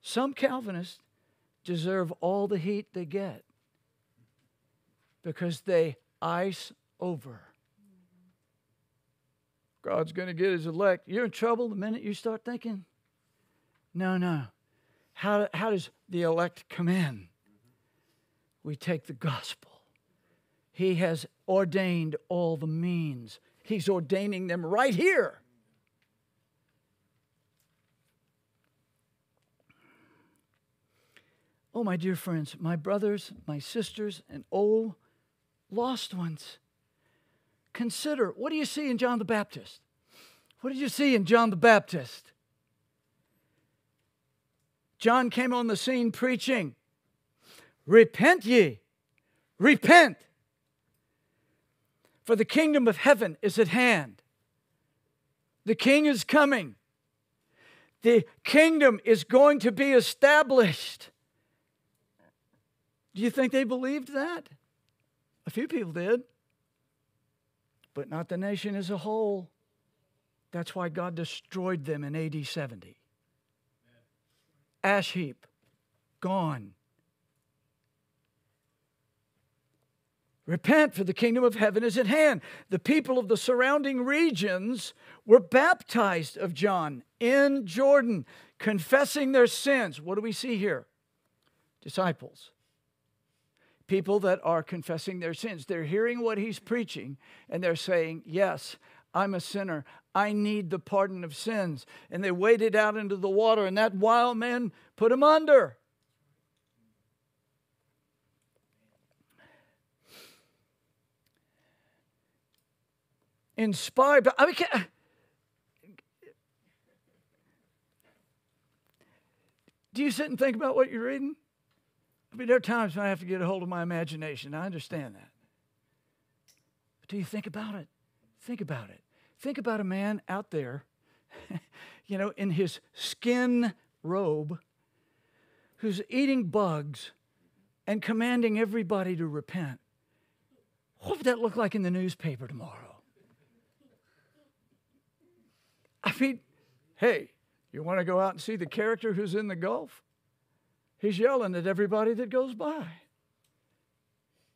Some Calvinists deserve all the heat they get because they ice over God's going to get his elect. You're in trouble the minute you start thinking, no, no. How, how does the elect come in? We take the gospel. He has ordained all the means, He's ordaining them right here. Oh, my dear friends, my brothers, my sisters, and all lost ones. Consider what do you see in John the Baptist? What did you see in John the Baptist? John came on the scene preaching, Repent ye, repent, for the kingdom of heaven is at hand. The king is coming. The kingdom is going to be established. Do you think they believed that? A few people did, but not the nation as a whole. That's why God destroyed them in AD 70. Ash heap, gone. Repent, for the kingdom of heaven is at hand. The people of the surrounding regions were baptized of John in Jordan, confessing their sins. What do we see here? Disciples. People that are confessing their sins. They're hearing what he's preaching and they're saying, Yes, I'm a sinner. I need the pardon of sins. And they waded out into the water, and that wild man put him under. inspired. I mean, can, do you sit and think about what you're reading? I mean, there are times when I have to get a hold of my imagination. I understand that. But do you think about it? Think about it. Think about a man out there, you know, in his skin robe, who's eating bugs and commanding everybody to repent. What would that look like in the newspaper tomorrow? I mean, hey, you want to go out and see the character who's in the Gulf? He's yelling at everybody that goes by.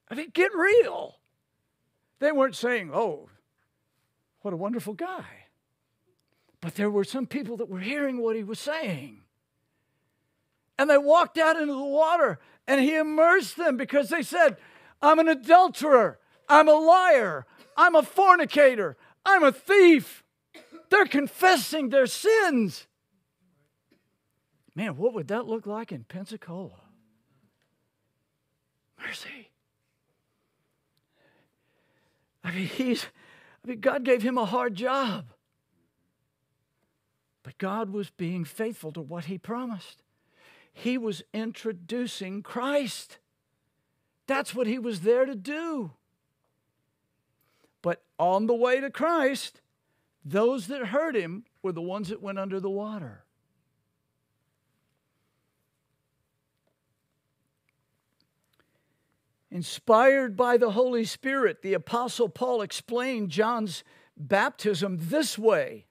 I mean, get real. They weren't saying, oh, what a wonderful guy. But there were some people that were hearing what he was saying. And they walked out into the water and he immersed them because they said, I'm an adulterer. I'm a liar. I'm a fornicator. I'm a thief. They're confessing their sins. Man, what would that look like in Pensacola? Mercy. I mean, he's, I mean, God gave him a hard job. But God was being faithful to what he promised. He was introducing Christ. That's what he was there to do. But on the way to Christ, those that heard him were the ones that went under the water. Inspired by the Holy Spirit, the Apostle Paul explained John's baptism this way.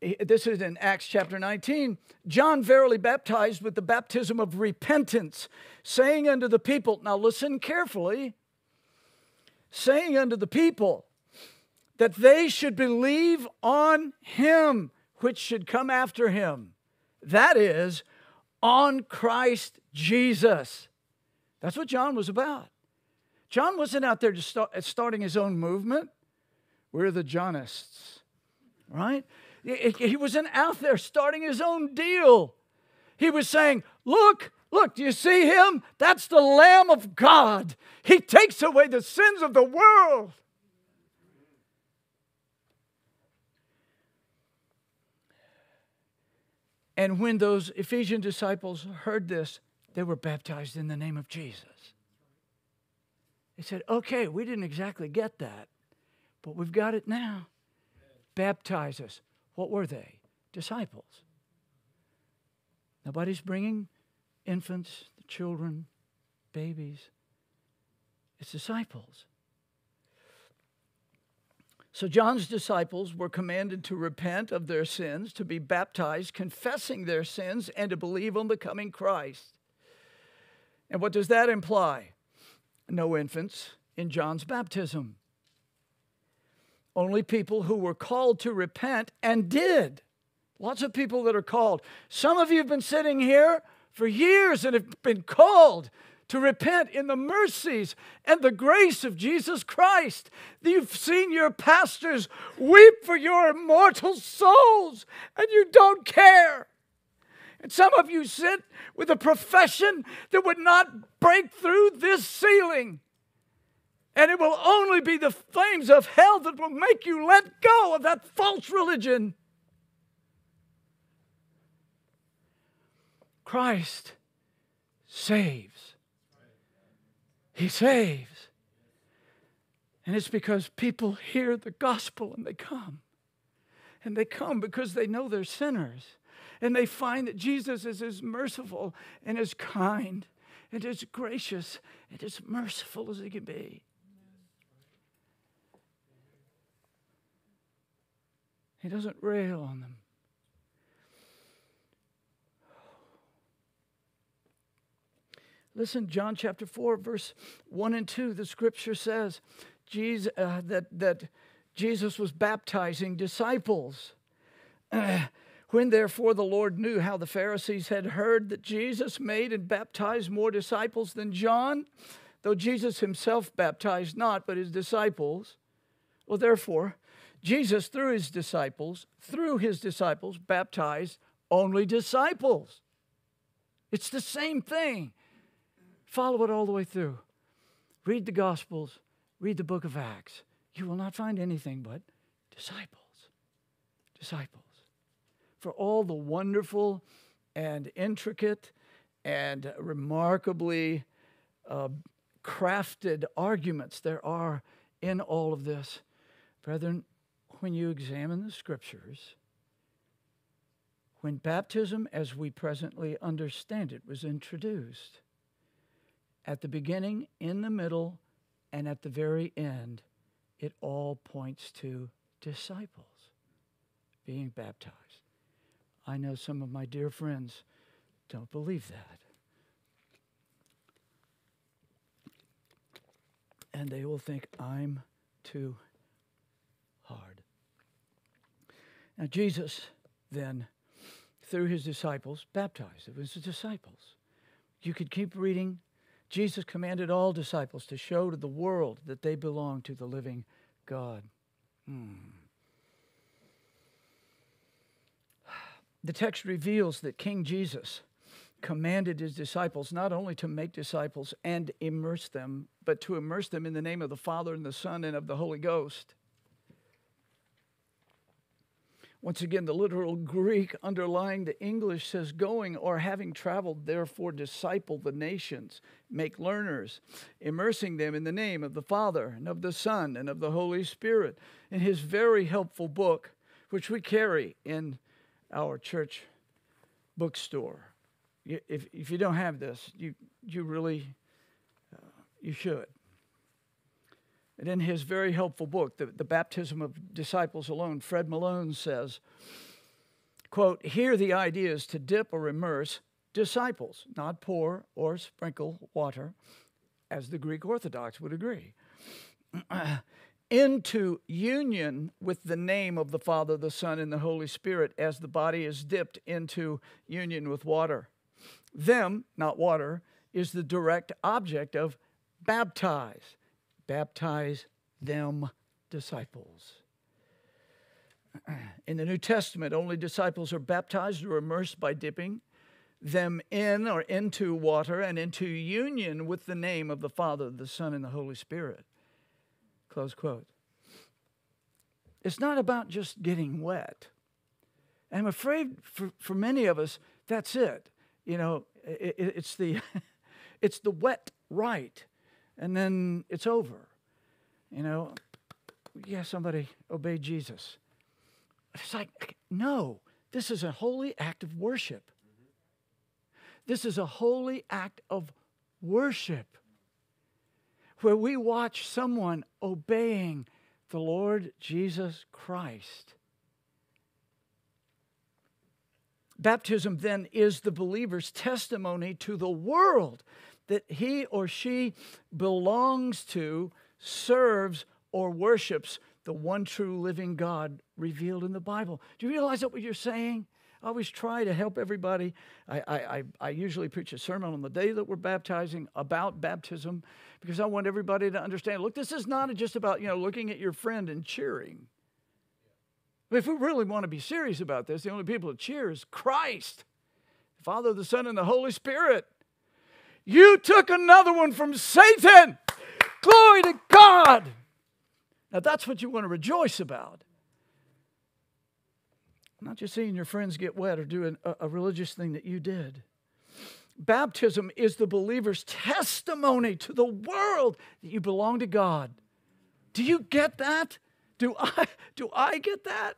This is in Acts chapter 19. John verily baptized with the baptism of repentance, saying unto the people, now listen carefully, saying unto the people, that they should believe on him which should come after him. That is, on Christ Jesus. That's what John was about. John wasn't out there just start, starting his own movement. We're the Johnists, right? He wasn't out there starting his own deal. He was saying, Look, look, do you see him? That's the Lamb of God. He takes away the sins of the world. And when those Ephesian disciples heard this, they were baptized in the name of Jesus. They said, okay, we didn't exactly get that, but we've got it now. Baptize us. What were they? Disciples. Nobody's bringing infants, children, babies. It's disciples. So John's disciples were commanded to repent of their sins, to be baptized, confessing their sins, and to believe on the coming Christ. And what does that imply? No infants in John's baptism. Only people who were called to repent and did. Lots of people that are called. Some of you have been sitting here for years and have been called to repent in the mercies and the grace of Jesus Christ. You've seen your pastors weep for your immortal souls, and you don't care. And some of you sit with a profession that would not break through this ceiling. And it will only be the flames of hell that will make you let go of that false religion. Christ saves. He saves. And it's because people hear the gospel and they come. And they come because they know they're sinners. And they find that Jesus is as merciful and as kind and as gracious and as merciful as he can be. He doesn't rail on them. Listen, John chapter 4, verse 1 and 2, the scripture says Jesus, uh, that, that Jesus was baptizing disciples. When therefore the Lord knew how the Pharisees had heard that Jesus made and baptized more disciples than John, though Jesus himself baptized not, but his disciples, well, therefore, Jesus, through his disciples, through his disciples, baptized only disciples. It's the same thing. Follow it all the way through. Read the Gospels, read the book of Acts. You will not find anything but disciples. Disciples. For all the wonderful and intricate and remarkably uh, crafted arguments there are in all of this. Brethren, when you examine the scriptures, when baptism as we presently understand it was introduced, at the beginning, in the middle, and at the very end, it all points to disciples being baptized. I know some of my dear friends don't believe that. And they will think I'm too hard. Now, Jesus then, through his disciples, baptized. It was the disciples. You could keep reading Jesus commanded all disciples to show to the world that they belong to the living God. Hmm. The text reveals that King Jesus commanded his disciples not only to make disciples and immerse them, but to immerse them in the name of the Father and the Son and of the Holy Ghost. Once again, the literal Greek underlying the English says, going or having traveled, therefore disciple the nations, make learners, immersing them in the name of the Father and of the Son and of the Holy Spirit. In his very helpful book, which we carry in our church bookstore. If, if you don't have this, you, you really, uh, you should. And in his very helpful book, the, the Baptism of Disciples Alone, Fred Malone says, quote, here the idea is to dip or immerse disciples, not pour or sprinkle water, as the Greek Orthodox would agree, into union with the name of the Father, the Son, and the Holy Spirit, as the body is dipped into union with water. Them, not water, is the direct object of baptize baptize them disciples. In the New Testament, only disciples are baptized or immersed by dipping them in or into water and into union with the name of the Father, the Son, and the Holy Spirit. Close quote. It's not about just getting wet. I'm afraid for, for many of us, that's it. You know, it, it's, the, it's the wet right and then it's over. You know, yeah, somebody obeyed Jesus. It's like, no, this is a holy act of worship. This is a holy act of worship where we watch someone obeying the Lord Jesus Christ. Baptism then is the believer's testimony to the world that he or she belongs to, serves, or worships the one true living God revealed in the Bible. Do you realize that what you're saying? I always try to help everybody. I, I, I usually preach a sermon on the day that we're baptizing about baptism because I want everybody to understand look, this is not just about you know looking at your friend and cheering. If we really want to be serious about this, the only people to cheer is Christ, the Father, the Son, and the Holy Spirit. You took another one from Satan. Glory to God. Now that's what you want to rejoice about. Not just seeing your friends get wet or doing a, a religious thing that you did. Baptism is the believer's testimony to the world that you belong to God. Do you get that? Do I do I get that?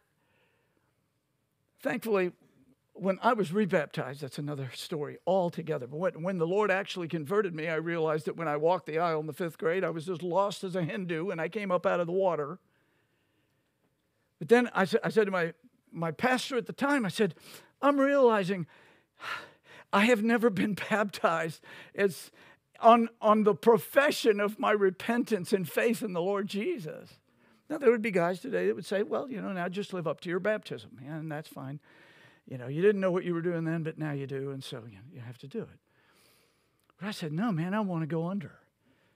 Thankfully, when I was rebaptized, that's another story altogether. But when, when the Lord actually converted me, I realized that when I walked the aisle in the fifth grade, I was as lost as a Hindu and I came up out of the water. But then I, I said to my, my pastor at the time, I said, I'm realizing I have never been baptized. It's on, on the profession of my repentance and faith in the Lord Jesus. Now, there would be guys today that would say, well, you know, now just live up to your baptism, and that's fine. You know, you didn't know what you were doing then, but now you do, and so you, you have to do it. But I said, no, man, I want to go under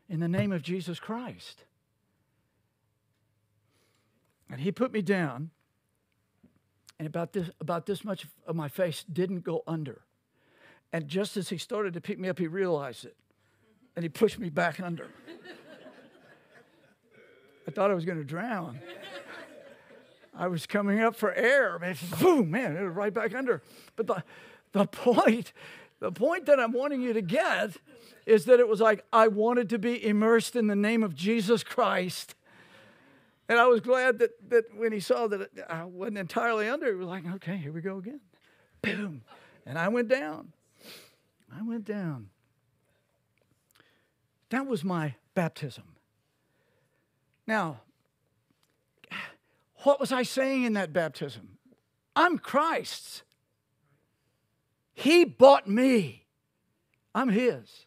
in the name of Jesus Christ. And he put me down, and about this, about this much of my face didn't go under. And just as he started to pick me up, he realized it, and he pushed me back under. I thought I was going to drown. I was coming up for air. Boom, man, it was right back under. But the, the point, the point that I'm wanting you to get is that it was like I wanted to be immersed in the name of Jesus Christ. And I was glad that, that when he saw that I wasn't entirely under, he was like, okay, here we go again. Boom. And I went down. I went down. That was my baptism. Now, what was I saying in that baptism? I'm Christ's. He bought me. I'm His.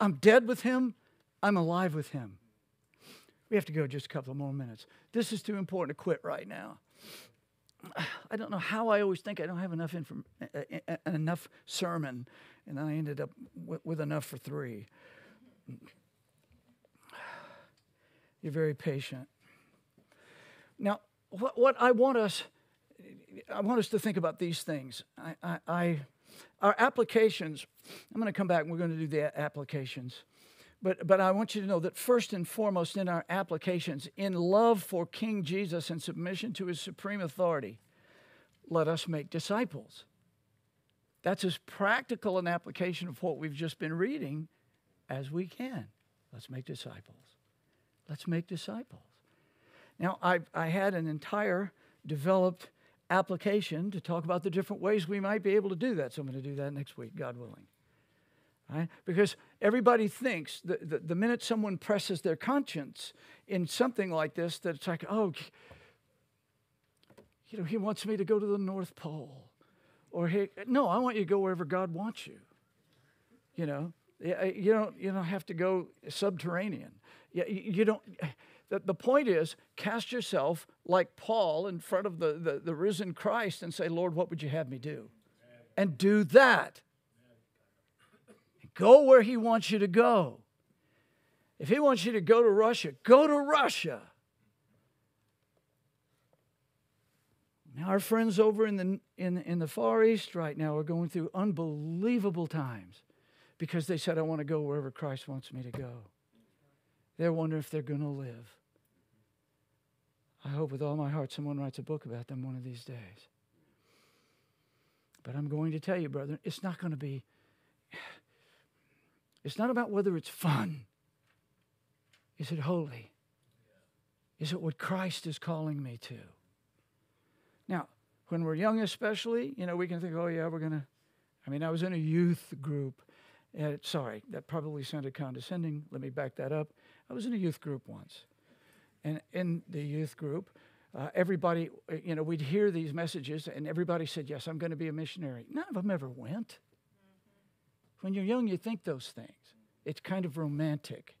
I'm dead with Him. I'm alive with Him. We have to go just a couple more minutes. This is too important to quit right now. I don't know how I always think I don't have enough inform- uh, uh, uh, enough sermon, and I ended up with, with enough for three. You're very patient. Now, what, what I want us, I want us to think about these things. I, I, I our applications. I'm going to come back and we're going to do the applications. But, but I want you to know that first and foremost in our applications, in love for King Jesus and submission to his supreme authority, let us make disciples. That's as practical an application of what we've just been reading as we can. Let's make disciples. Let's make disciples. Now, I, I had an entire developed application to talk about the different ways we might be able to do that. So I'm going to do that next week, God willing. Right? Because everybody thinks that the, the minute someone presses their conscience in something like this, that it's like, oh, you know, he wants me to go to the North Pole. Or, he, no, I want you to go wherever God wants you. You know, you don't, you don't have to go subterranean. You don't, the, the point is, cast yourself like Paul in front of the, the, the risen Christ and say, Lord, what would you have me do? And do that. Go where He wants you to go. If He wants you to go to Russia, go to Russia. Now, our friends over in the, in, in the Far East right now are going through unbelievable times because they said, I want to go wherever Christ wants me to go. They're wondering if they're going to live. I hope with all my heart someone writes a book about them one of these days. But I'm going to tell you, brother, it's not going to be, it's not about whether it's fun. Is it holy? Is it what Christ is calling me to? Now, when we're young, especially, you know, we can think, oh, yeah, we're going to. I mean, I was in a youth group. Uh, sorry, that probably sounded condescending. Let me back that up. I was in a youth group once. And in the youth group, uh, everybody, uh, you know, we'd hear these messages, and everybody said, Yes, I'm going to be a missionary. None of them ever went. Mm-hmm. When you're young, you think those things. It's kind of romantic.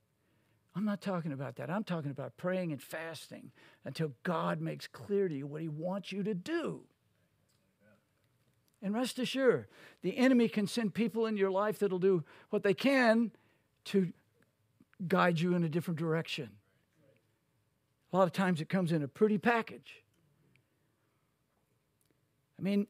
I'm not talking about that. I'm talking about praying and fasting until God makes clear to you what He wants you to do. And rest assured, the enemy can send people in your life that'll do what they can to guide you in a different direction. A lot of times it comes in a pretty package. I mean,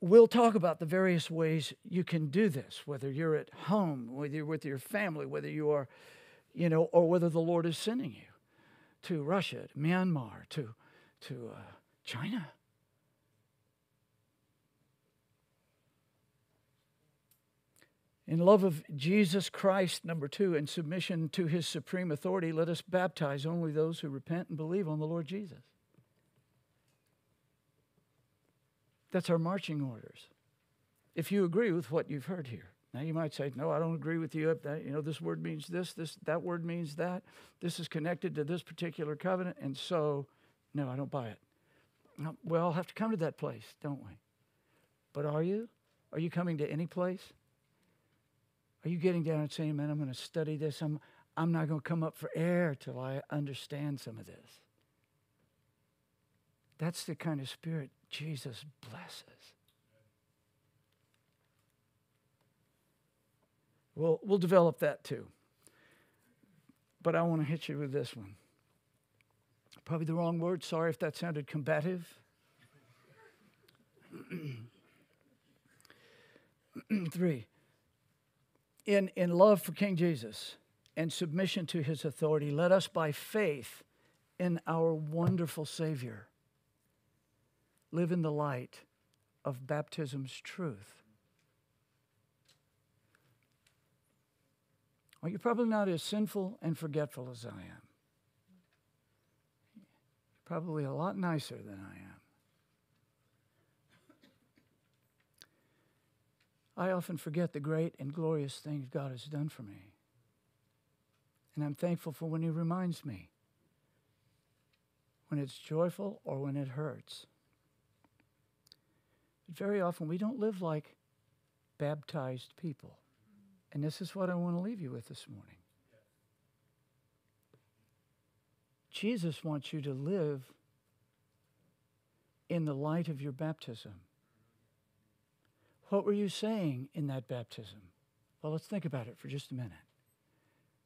we'll talk about the various ways you can do this, whether you're at home, whether you're with your family, whether you are, you know, or whether the Lord is sending you to Russia, to Myanmar, to, to uh, China. In love of Jesus Christ, number two, in submission to his supreme authority, let us baptize only those who repent and believe on the Lord Jesus. That's our marching orders. If you agree with what you've heard here. Now you might say, "No, I don't agree with you. You know, this word means this. This that word means that. This is connected to this particular covenant, and so, no, I don't buy it." We all have to come to that place, don't we? But are you? Are you coming to any place? Are you getting down and saying, "Man, I'm going to study this. I'm I'm not going to come up for air till I understand some of this." That's the kind of spirit Jesus blesses. We'll, we'll develop that too. But I want to hit you with this one. Probably the wrong word. Sorry if that sounded combative. Three. In, in love for King Jesus and submission to his authority, let us by faith in our wonderful Savior live in the light of baptism's truth. Well, you're probably not as sinful and forgetful as I am. You're probably a lot nicer than I am. I often forget the great and glorious things God has done for me. And I'm thankful for when He reminds me, when it's joyful or when it hurts. But very often we don't live like baptized people. And this is what I want to leave you with this morning. Jesus wants you to live in the light of your baptism. What were you saying in that baptism? Well, let's think about it for just a minute.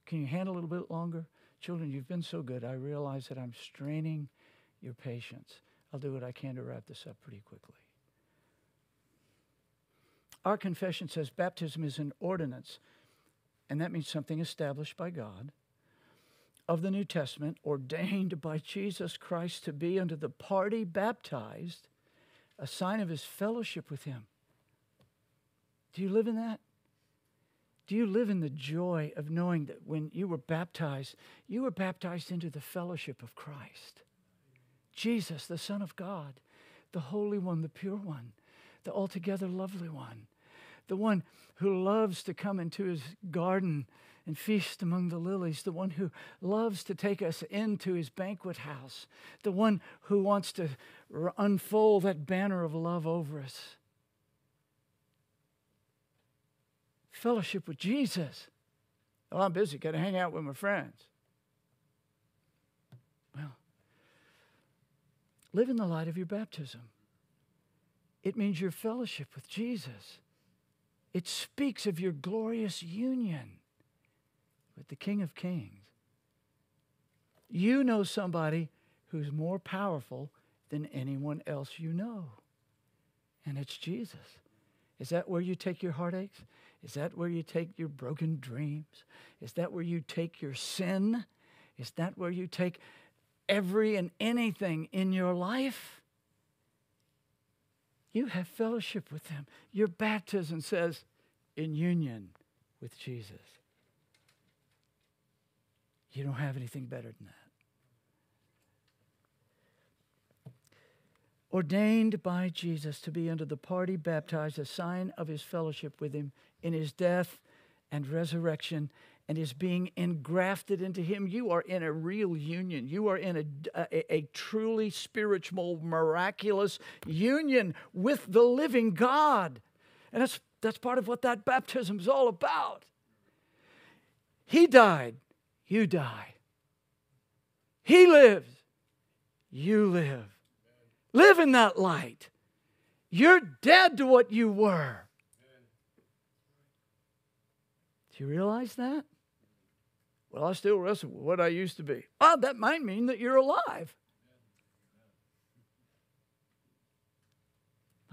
Can you handle a little bit longer? Children, you've been so good. I realize that I'm straining your patience. I'll do what I can to wrap this up pretty quickly. Our confession says baptism is an ordinance, and that means something established by God of the New Testament, ordained by Jesus Christ to be unto the party baptized, a sign of his fellowship with him. Do you live in that? Do you live in the joy of knowing that when you were baptized, you were baptized into the fellowship of Christ? Jesus, the Son of God, the Holy One, the Pure One, the altogether lovely one, the one who loves to come into his garden and feast among the lilies, the one who loves to take us into his banquet house, the one who wants to unfold that banner of love over us. Fellowship with Jesus. Oh, I'm busy, got to hang out with my friends. Well, live in the light of your baptism. It means your fellowship with Jesus. It speaks of your glorious union with the King of Kings. You know somebody who's more powerful than anyone else you know, and it's Jesus. Is that where you take your heartaches? Is that where you take your broken dreams? Is that where you take your sin? Is that where you take every and anything in your life? You have fellowship with them. Your baptism says, in union with Jesus. You don't have anything better than that. Ordained by Jesus to be under the party baptized, a sign of his fellowship with him in his death and resurrection and is being engrafted into him, you are in a real union. You are in a, a, a, truly spiritual, miraculous union with the living God. And that's, that's part of what that baptism is all about. He died, you die. He lives, you live. Live in that light. You're dead to what you were. Do you realize that? Well, I still wrestle with what I used to be. Oh, that might mean that you're alive.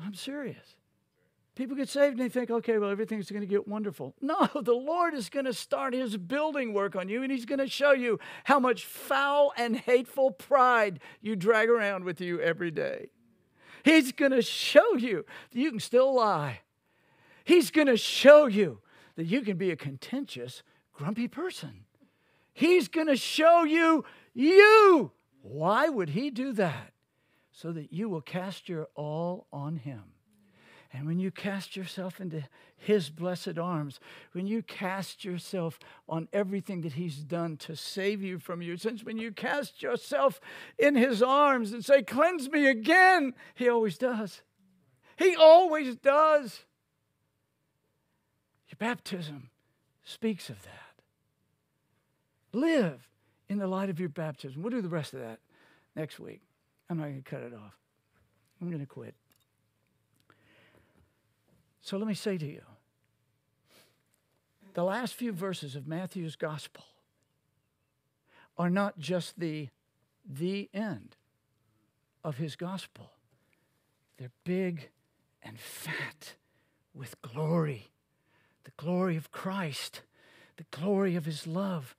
I'm serious. People get saved and they think, okay, well, everything's going to get wonderful. No, the Lord is going to start his building work on you and he's going to show you how much foul and hateful pride you drag around with you every day. He's going to show you that you can still lie. He's going to show you that you can be a contentious, grumpy person. He's going to show you you. Why would he do that? So that you will cast your all on him. And when you cast yourself into His blessed arms, when you cast yourself on everything that He's done to save you from your sins, when you cast yourself in His arms and say, Cleanse me again, He always does. He always does. Your baptism speaks of that. Live in the light of your baptism. We'll do the rest of that next week. I'm not going to cut it off. I'm going to quit. So let me say to you the last few verses of Matthew's gospel are not just the the end of his gospel. They're big and fat with glory. The glory of Christ, the glory of his love,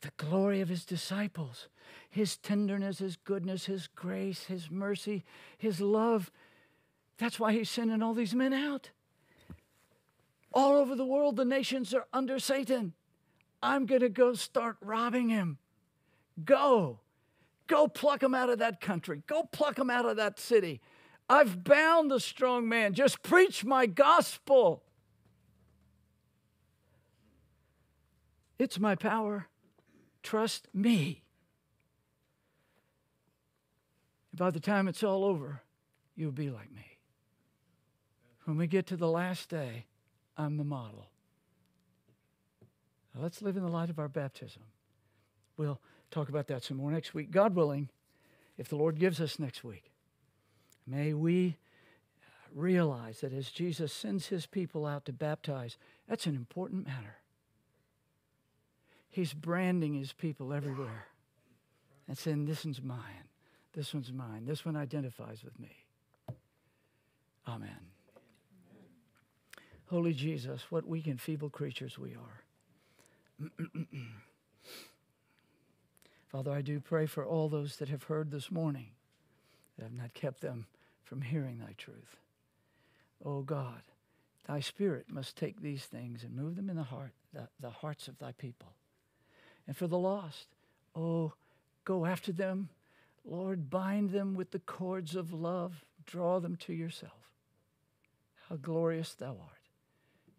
the glory of his disciples, his tenderness, his goodness, his grace, his mercy, his love. That's why he's sending all these men out. All over the world, the nations are under Satan. I'm going to go start robbing him. Go. Go pluck him out of that country. Go pluck him out of that city. I've bound the strong man. Just preach my gospel. It's my power. Trust me. By the time it's all over, you'll be like me. When we get to the last day, I'm the model. Now let's live in the light of our baptism. We'll talk about that some more next week. God willing, if the Lord gives us next week, may we realize that as Jesus sends his people out to baptize, that's an important matter. He's branding his people everywhere and saying, This one's mine. This one's mine. This one identifies with me. Amen. Holy Jesus, what weak and feeble creatures we are. Father, I do pray for all those that have heard this morning that have not kept them from hearing thy truth. Oh God, thy spirit must take these things and move them in the heart, the, the hearts of thy people. And for the lost, oh, go after them. Lord, bind them with the cords of love. Draw them to yourself. How glorious thou art.